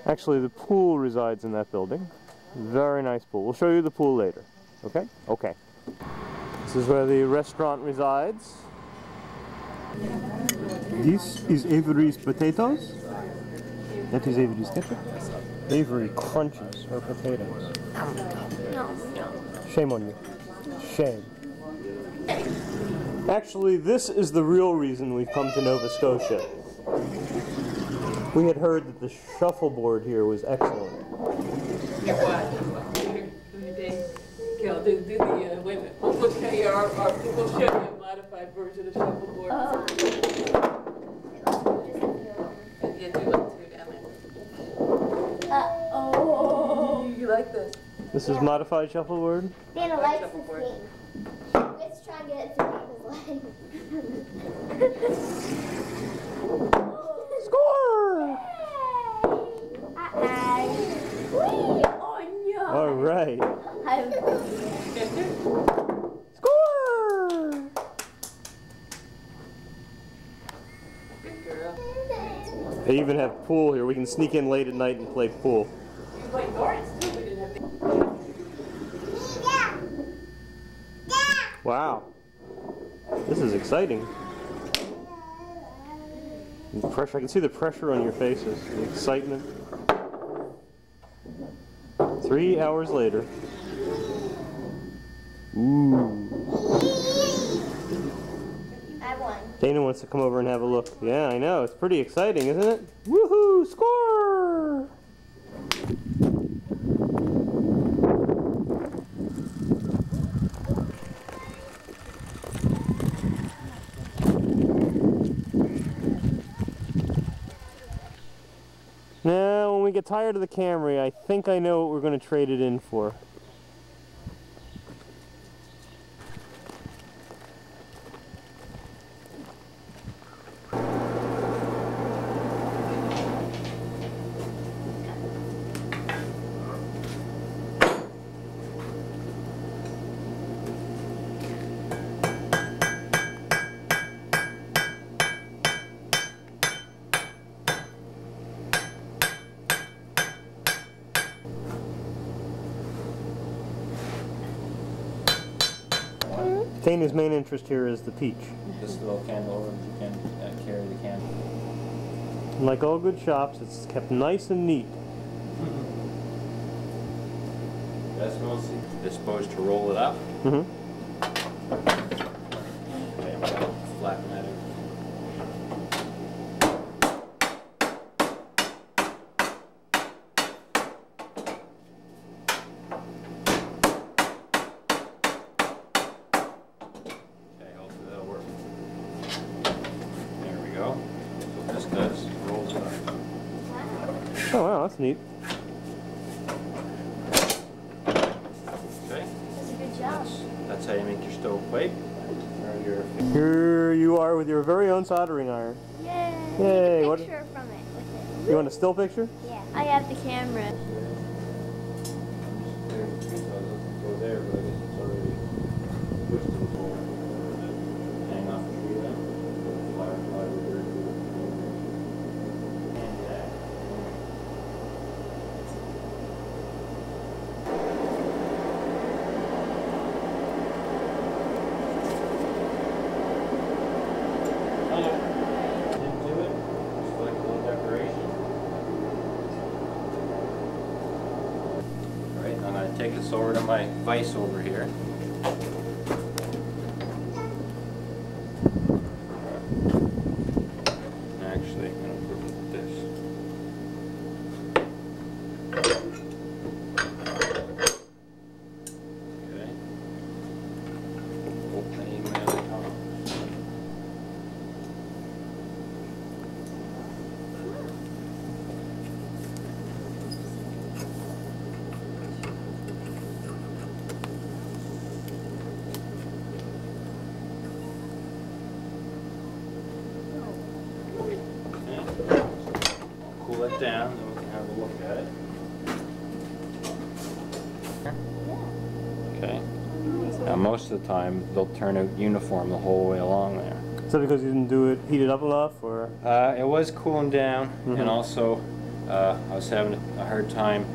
Actually, the pool resides in that building. Very nice pool. We'll show you the pool later. Okay? Okay. This is where the restaurant resides. This is Avery's potatoes. That is Avery's ketchup. Avery crunches her potatoes. No, no. Shame on you. Shame. Actually, this is the real reason we've come to Nova Scotia. We had heard that the shuffleboard here was excellent. Here, what? Here, let. Okay, do, do the, uh, wait a minute. We'll, we'll show you our, our, we'll show you a modified version of shuffleboard. Yeah, do like This yeah. is modified shuffleboard? Likes this game. Let's try and get it leg. Score! All right. Score! They even have pool here. We can sneak in late at night and play pool. You play darts Wow. This is exciting. The pressure, I can see the pressure on your faces, the excitement. Three hours later. Ooh. I won. Dana wants to come over and have a look. Yeah, I know. It's pretty exciting, isn't it? Woohoo! Score! Now, when we get tired of the Camry, I think I know what we're going to trade it in for. Dana's main interest here is the peach. This little candle over, you can uh, carry the candle. And like all good shops, it's kept nice and neat. That's mostly disposed to roll it up. Mm-hmm. Okay, I'm gonna flatten that out. Okay, hopefully that'll work. There we go. So what this does, rolls it up. Oh wow, that's neat. Okay? That's a good job. That's how you make your stovepipe. Or your Here you are with your very own soldering iron. Yay! Yay, Take a what- from it with it. You want a still picture? Yeah. I have the camera. Go there, but I guess it's already pushed to the floor. Hang off the tree then. Firefly would work. And that. Hello. Into it, just like a little decoration. Alright, I'm gonna take this over to my vise over here. Actually, I'm gonna put it with this. Okay. Open email account. Okay. Cool it down, then we can have a look at it. Okay. Now, most of the time, they'll turn out uniform the whole way along there. Is that because you didn't do it, heat it up enough, or? Uh, it was cooling down, Mhm. and also uh, I was having a hard time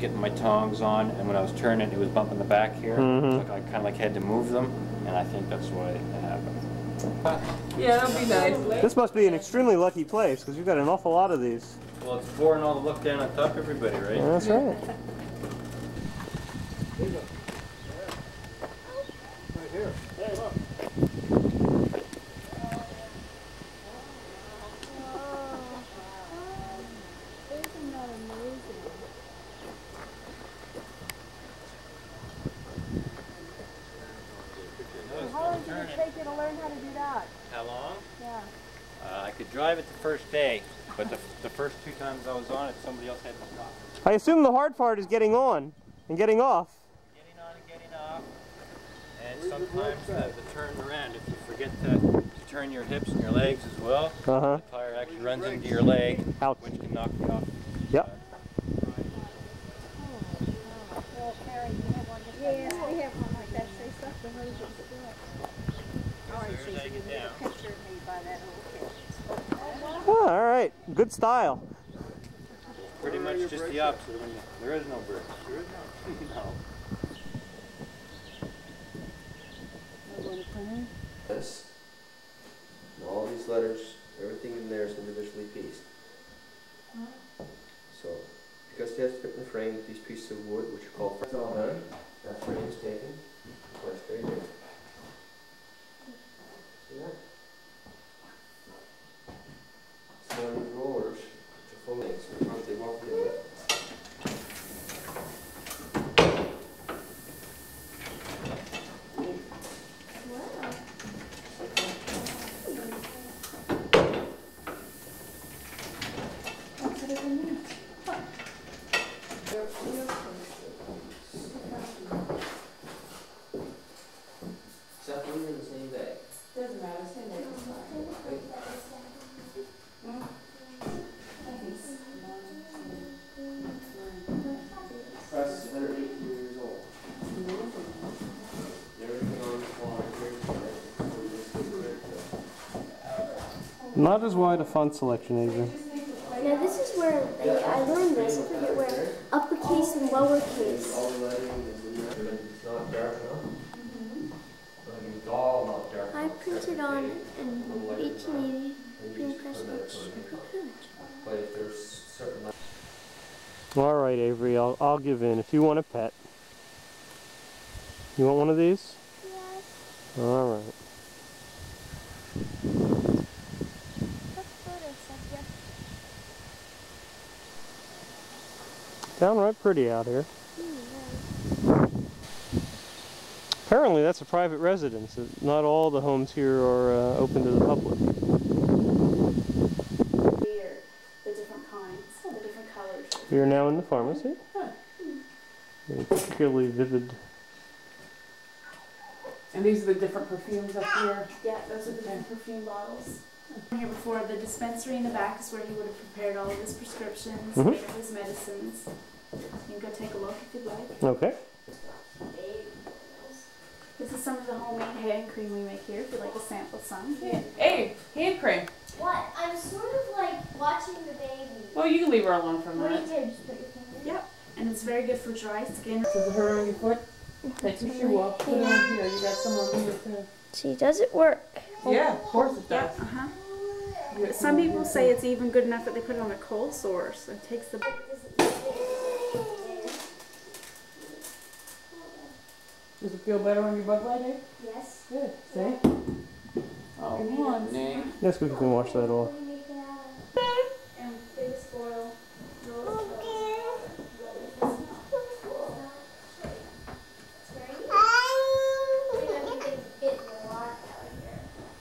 getting my tongs on, and when I was turning, it was bumping the back here. Mhm. So I kind of like had to move them, and I think that's why it happened. Yeah, that'll be nice. This must be an extremely lucky place because you've got an awful lot of these. Well, it's boring all the look down on top of everybody, right? Yeah, that's right. Isn't that amazing? How long did it take you to learn how to do that? How long? Yeah. Uh, I could drive it the first day, but the, the first two times I was on it, somebody else had to stop. I assume the hard part is getting on and getting off. Getting on and getting off. And sometimes the, the turn around, if you forget to, to turn your hips and your legs as well, Uh-huh. the tire actually runs into your leg, Ouch. which can knock you off. Yep. Oh, all right, good style. Pretty much just the opposite. When there is no bridge. There is no. no. This. And all these letters, everything in there is individually pieced. So, because they have to fit in the frame, these pieces of wood, which are called frames, all done. That frame is taken. That's very good. See that? So these rollers, which are full lengths, we can't take off the other. Separately in the same day. Doesn't matter, same day. Press is 180 years old. Everything on the floor here is Not as wide a font selection, Avery. Now this is where like, I learned this. I forget where uppercase and lowercase. All the lettering is in there, but it's not dark enough. Like it's all not dark I printed on in 1880 green press books. But if there's certain All right, Avery, I'll, I'll give in. If you want a pet. You want one of these? Yes. All right. Downright pretty out here. Apparently that's a private residence. Not all the homes here are uh, open to the public. Here, the different kinds, the different colors. We are now in the pharmacy. A particularly vivid. And these are the different perfumes up here. Yeah, those are the different perfume bottles. Here before, the dispensary in the back is where he would have prepared all of his prescriptions, Mhm. made his medicines. You can go take a look if you'd like. Okay. This is some of the homemade hand cream we make here if you'd like to sample some. Hey, hand cream. What? I'm sort of like watching the baby. Well, you can leave her alone for a What do you minute. put your finger in? Yep, and it's very good for dry skin. Does it hurt on your foot? Take your shoe off. Put it on here. You got someone here too. See, does it work? Yeah, of course it does. Yep, uh-huh. Some people say it's even good enough that they put it on a cold source. so it takes the... Does it feel better on your butt light, eh? Yes. Good. See? Oh, come on, Nick. Yes, we can wash that off. And biggest oil.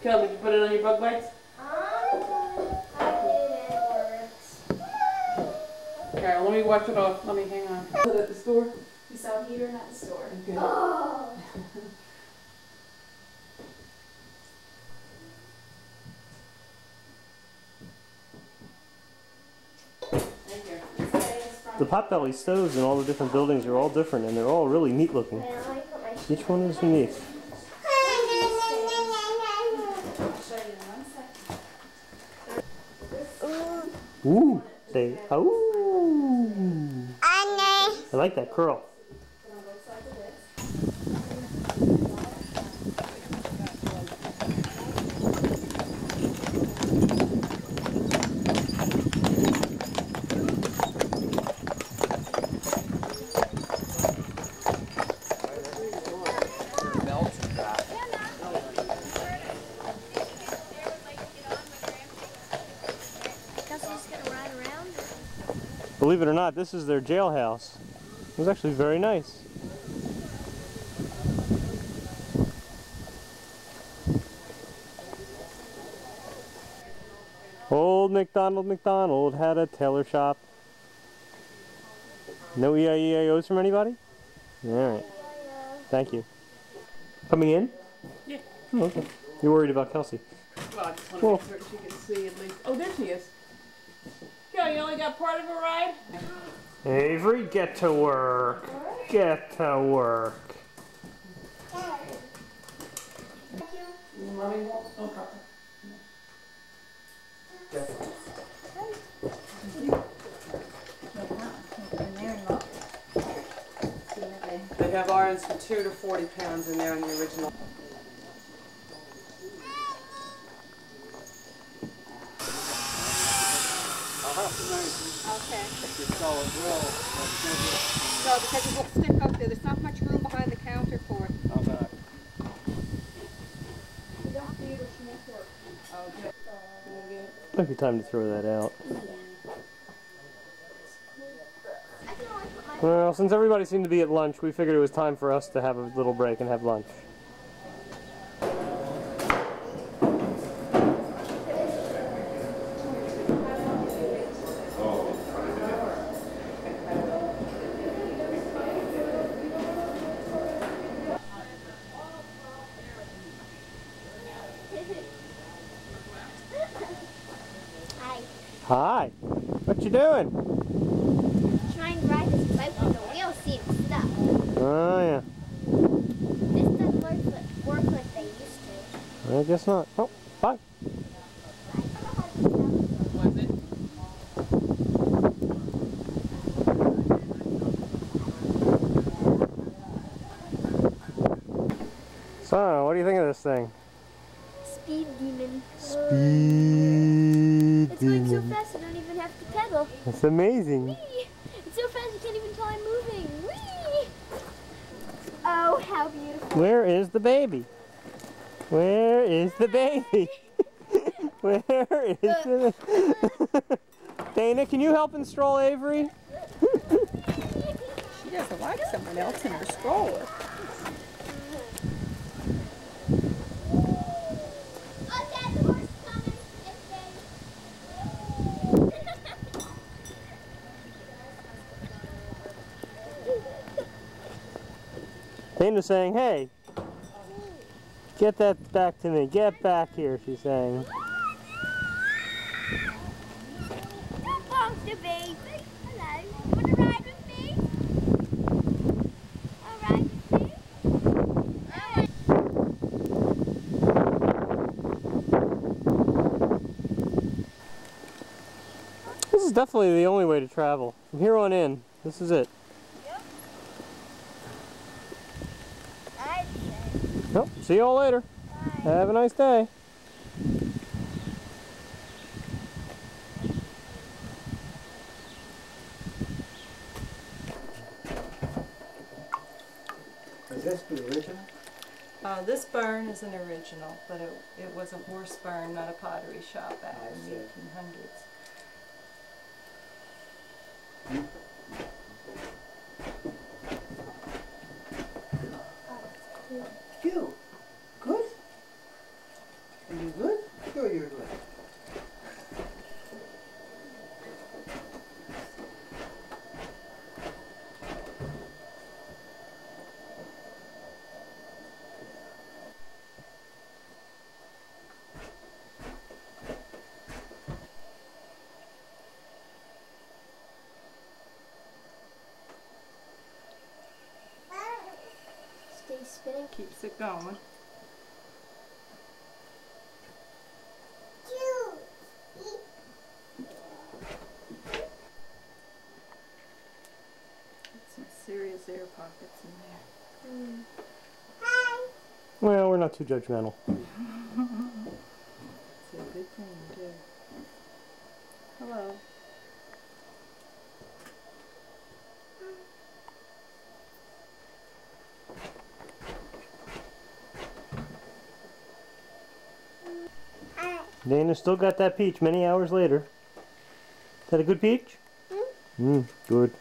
Kel, did you put it on your bug bites? Okay, let me wash it off. Let me hang on. Put it at the store. You saw here and at the store. Okay. The potbelly stoves in all the different buildings are all different and they're all really neat looking. Each one is unique. Ooh, say, ooh. I like that curl. Believe it or not, this is their jailhouse. It was actually very nice. Old MacDonald McDonald had a tailor shop. No EIEIOs from anybody? Alright. Thank you. Coming in? Yeah. Oh, okay. You're worried about Kelsey. Well, I just want to Well- make sure she can see at least. Oh, there she is. Yeah, you only got part of a ride? Avery, get to work. Get to work. Mommy won't, no problem. They have irons for two to forty pounds in there in the original. Okay. solid grill. So because it will stick up there, there's not much room behind the counter for it. How about? Might be time to throw that out. Well, since everybody seemed to be at lunch, we figured it was time for us to have a little break and have lunch. Hi. Hi. What you doing? Trying to ride this bike the wheel seems stuck. Oh yeah. This doesn't work, work like they used to. I guess not. Oh, bye. So, what do you think of this thing? Speed demon. Speed It's going so fast I don't even have to pedal. It's amazing. Whee! It's so fast you can't even tell I'm moving. Whee! Oh, how beautiful. Where is the baby? Where is the baby? Where is the Dana, can you help and stroll Avery? She doesn't like someone else in her stroller. Dana's saying, hey, get that back to me. Get back here, she's saying. The baby. Hello. Want to ride with me? All right? This is definitely the only way to travel. From here on in, this is it. Nope. See you all later. Have a nice day. Is this the original? Uh, this barn is an original, but it, it was a horse barn, not a pottery shop back in the eighteen hundreds. You, good? Are you good? You're good. Stay spinning. Keeps it going. Some serious air pockets in there. Well, we're not too judgmental. It's a good thing too. Hello. Dana still got that peach many hours later. Is that a good peach? Mm, good.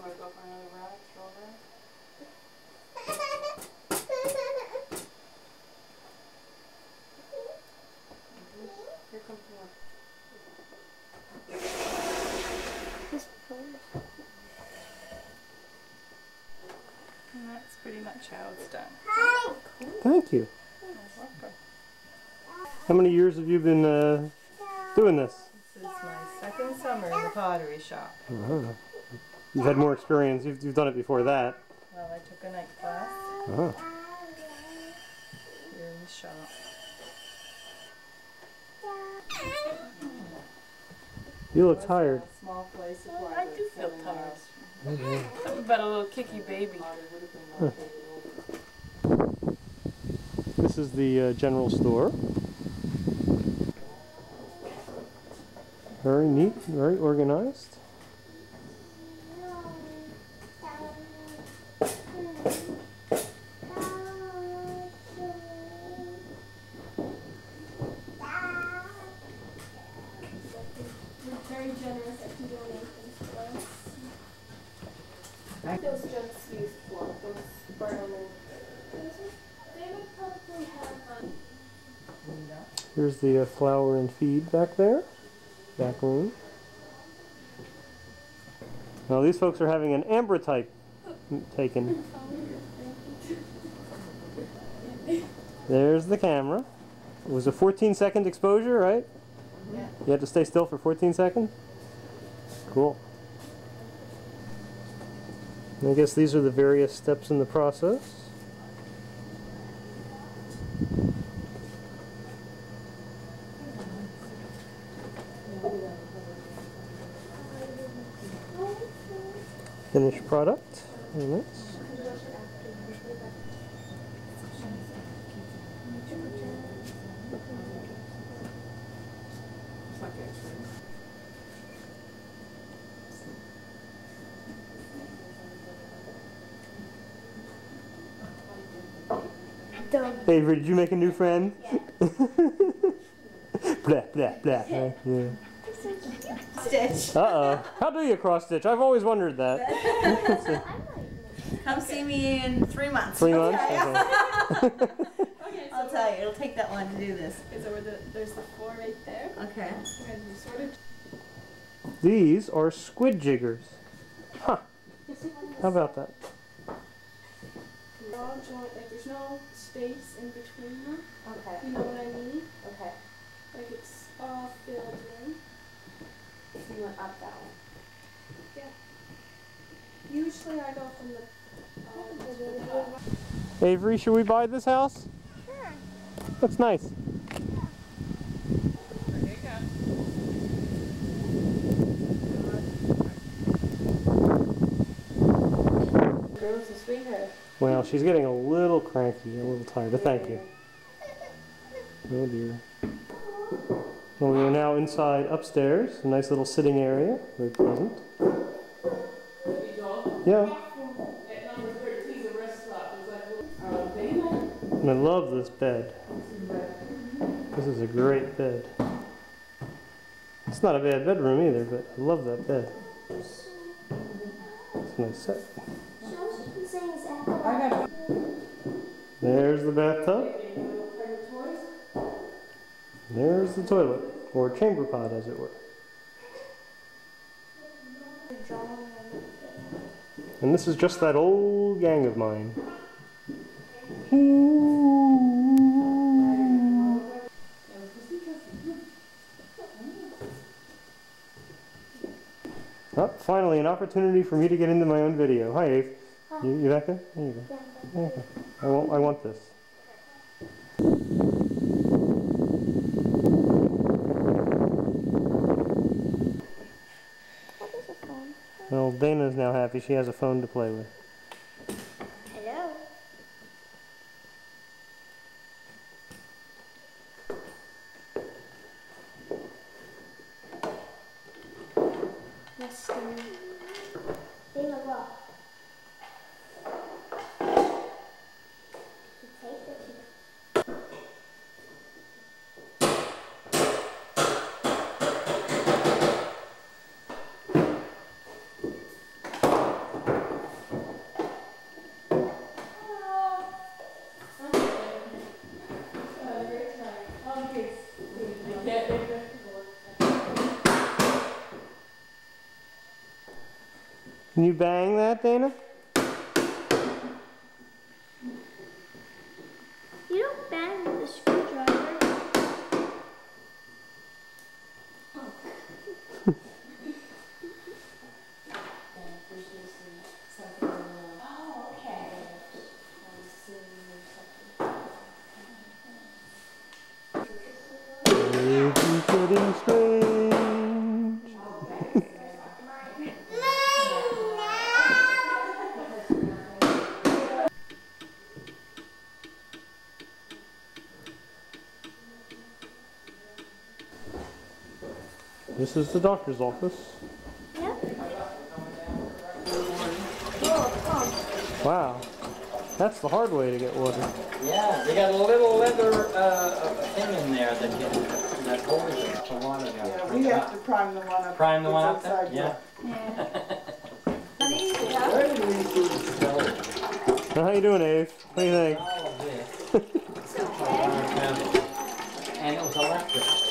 Want to go for another ride, strawberry? Thank you. How many years have you been uh, doing this? This is my second summer in the pottery shop. Uh-huh. You've had more experience. You've, you've done it before that. Well, I took a night class Uh-huh. here in the shop. You look tired. Small place of I do feel tired. Mhm. Something about a little kicky baby. Huh. This is the uh, general store. Very neat, very organized. We're very generous if you donate things to us. Those just used for those burnable. They would probably have um, Flour and feed back there, back room. Now these folks are having an ambrotype taken. There's the camera. It was a 14 second exposure, right? Yeah. You had to stay still for 14 seconds? Cool. I guess these are the various steps in the process. Product. Very nice. Avery, did you make a new friend? Yeah. blah, blah, blah. Yeah. Stitch. Uh oh. How do you cross stitch? I've always wondered that. Come see me in three months. Three months? Okay. I'll tell you, it'll take that long to do this. Okay, so we're the, there's the four right there. Okay. And sort of These are squid jiggers. Huh. How about that? Joint, like there's no space in between them. Okay. You know what I mean? Okay. Like it's all filled in. You went up that way. Yeah. Usually I go from the bottom to the top. Avery, should we buy this house? Sure. Looks nice. Girl's a sweetheart. Well, she's getting a little cranky, a little tired, but thank you. Oh dear. Well, we are now inside upstairs, a nice little sitting area, very pleasant. Yeah, and I love this bed. This is a great bed. It's not a bad bedroom either, but I love that bed. It's a nice set. There's the bathtub. There's the toilet, or chamber pot as it were. And this is just that old gang of mine. Oh, finally, an opportunity for me to get into my own video. Hi, Ave. You, you back there? There you go. Okay. I want, I want this. Well, Dana's now happy. She has a phone to play with. Hello. Yes, Dana, Can you bang that, Dana? Is the doctor's office. Yep. Wow. That's the hard way to get water. Yeah, they got a little leather uh, thing in there that you, that holds it for water. Yeah, we have to prime the one up. Prime the one up there? outside Yeah. Where do we do the stove? How you doing, Ave? What do you think? And it was electric.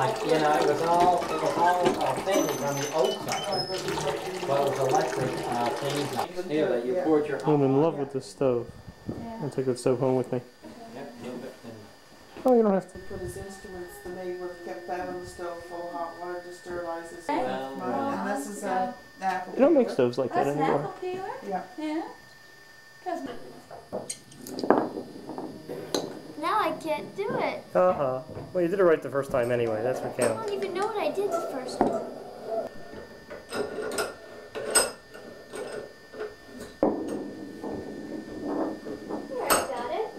Like, you know, it was all, it was all uh, fended from the old side. But it was electric uh, things. Here, that you poured your I'm in love with this stove. I'll take the stove home with me. Yep, a little bit. Oh, you don't have to. He put his instruments, the maid would kept that on the stove full of hot water to sterilize his. Well, And this is a apple. They don't make stoves like that That's an anymore. apple peeler? Yeah. Yeah. Cause Now I can't do it. Uh-huh. Well, you did it right the first time anyway. That's what counts. I don't even know what I did the first time. There, I got it.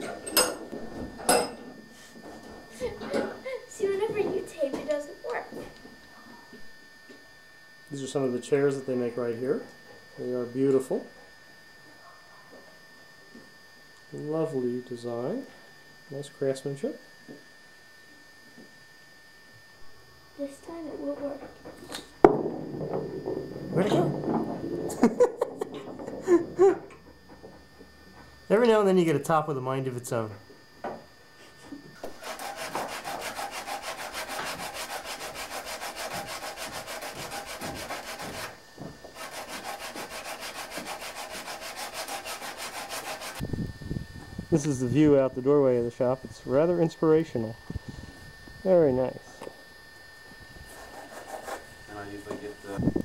See, whenever you tape, it doesn't work. These are some of the chairs that they make right here. They are beautiful. Lovely design. Nice craftsmanship. This time it will work. Where'd it go? Every now and then you get a top with a mind of its own. This is the view out the doorway of the shop. It's rather inspirational. Very nice. And I usually get the.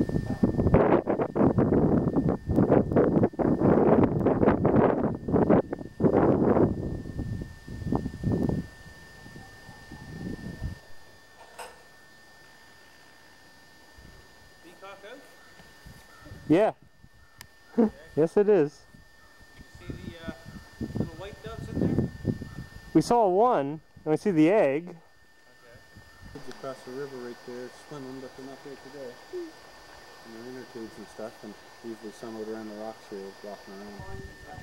Yeah. yes, it is. See the uh, little white doves in there? We saw one, and we see the egg. Kids across the river right there swimming, but they're not there today. And they're inner tubes and stuff, and usually some are around the rocks here walking around.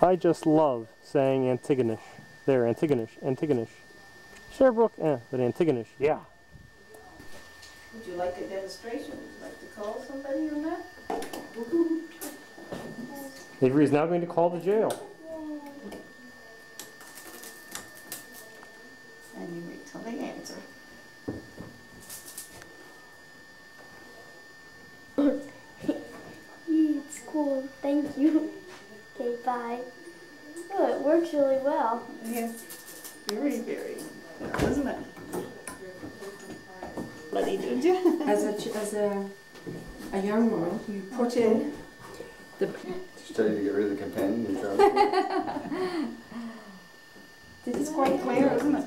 I just love saying Antigonish. There, Antigonish, Antigonish. Sherbrooke, eh, but Antigonish, yeah. Would you like a demonstration? Would you like to call somebody on that? Avery is now going to call the jail. And you wait till they answer. it's cool. Thank you. Okay, bye. Oh, it works really well. Yes. Very, very. Isn't it? Bloody did you? As a, ch- as a, a young woman, you put in the, Study to get rid of the companion in Charlie. It's quite clear, isn't it?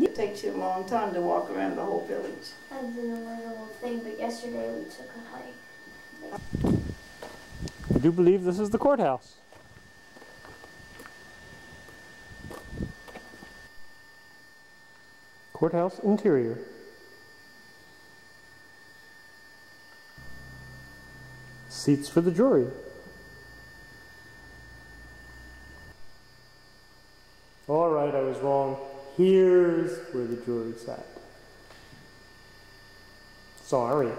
It takes you a long time to walk around the whole village. I did a little thing, but yesterday we took a hike. I do believe this is the courthouse. Courthouse interior. Seats for the jury. All right, I was wrong. Here's where the jury sat. Sorry.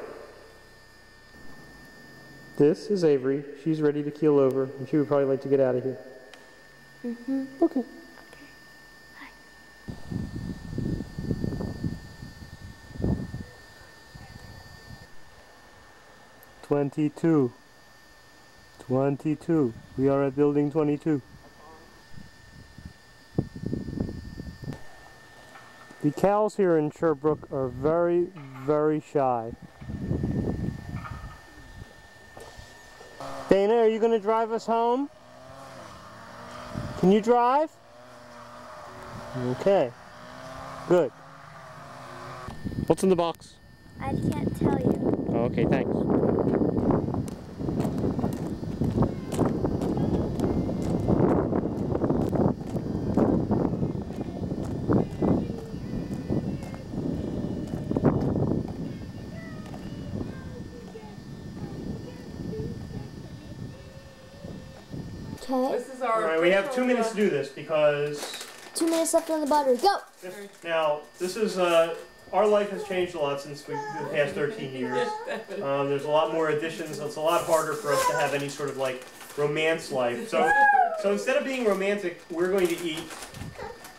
This is Avery. She's ready to keel over, and she would probably like to get out of here. Mm-hmm. Okay. Twenty-two. Twenty-two. We are at building twenty-two. The cows here in Sherbrooke are very, very shy. Dana, are you going to drive us home? Can you drive? Okay. Good. What's in the box? I can't tell you. Oh, okay, thanks. Okay. This is our. All right, we have two minutes to do this because Two minutes left on the battery. Go! now this is uh, our life has changed a lot since we, the past 13 years. Um, there's a lot more additions. It's a lot harder for us to have any sort of like romance life. So, so instead of being romantic, we're going to eat.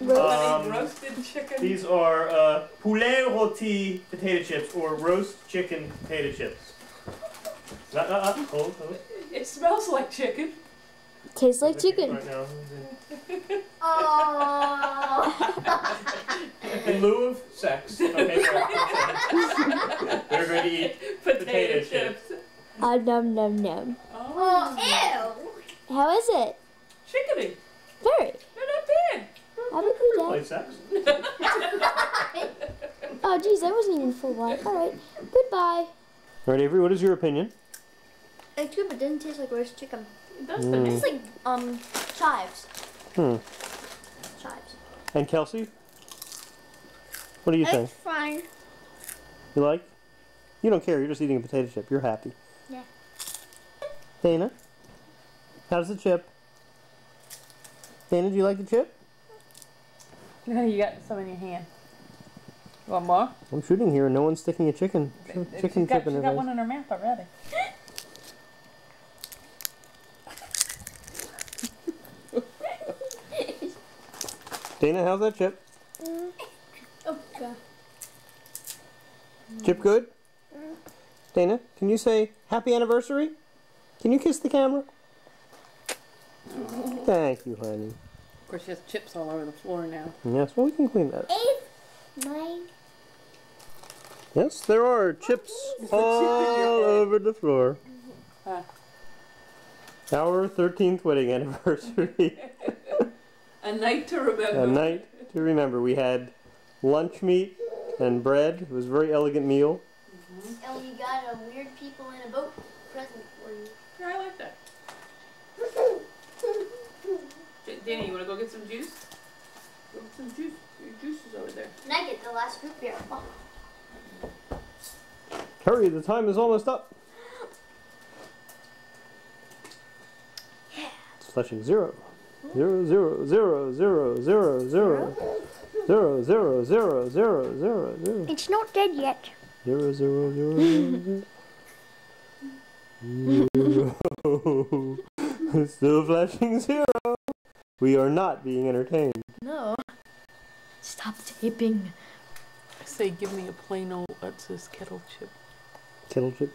Um, roasted chicken. these are uh, poulet rôti potato chips or roast chicken potato chips. Uh, uh, uh, hold, hold. It smells like chicken. Tastes like chicken. Oh. In lieu of sex, okay, we're going to eat potato, chips. Ah, num num num. Oh, ew. How is it? Chickeny. Very. They're not bad. Have a good Play day. sex. Oh, geez, that wasn't even full one. All right. Goodbye. All right, Avery, what is your opinion? It's good, but it doesn't taste like roast chicken. It does Mm. to me. It's like um chives. Hmm. Chives. And Kelsey? What do you think? It's fine. You like? You don't care. You're just eating a potato chip. You're happy. Yeah. Dana? How's the chip? Dana, do you like the chip? No, you got some in your hand. Want more? I'm shooting here and no one's sticking a chicken chicken she's got, chip in she's her got one in her mouth already. Dana, how's that chip? Oh god. Chip good? Dana, can you say happy anniversary? Can you kiss the camera? Thank you, honey. Of course, she has chips all over the floor now. Yes, well, we can clean that. up. Eight, nine. Yes, there are chips all over the floor. Mm-hmm. Huh. Our 13th wedding anniversary. A night to remember. A night to remember. We had lunch meat and bread. It was a very elegant meal. Mm-hmm. And we got a weird people in a boat present for you. Yeah, I like that. Danny, you want to go get some juice? Go get some juice. Your juice is over there. And I get the last root beer. Oh. Hurry, the time is almost up. It's flashing zero. Zero, zero, zero, zero, zero, zero. Zero, zero, zero, zero, zero, zero. It's not dead yet. Zero, zero, zero, zero, zero. Zero. Still flashing zero. We are not being entertained. No. Stop taping. I say, give me a plain old, what's this kettle chip? Kettle chip.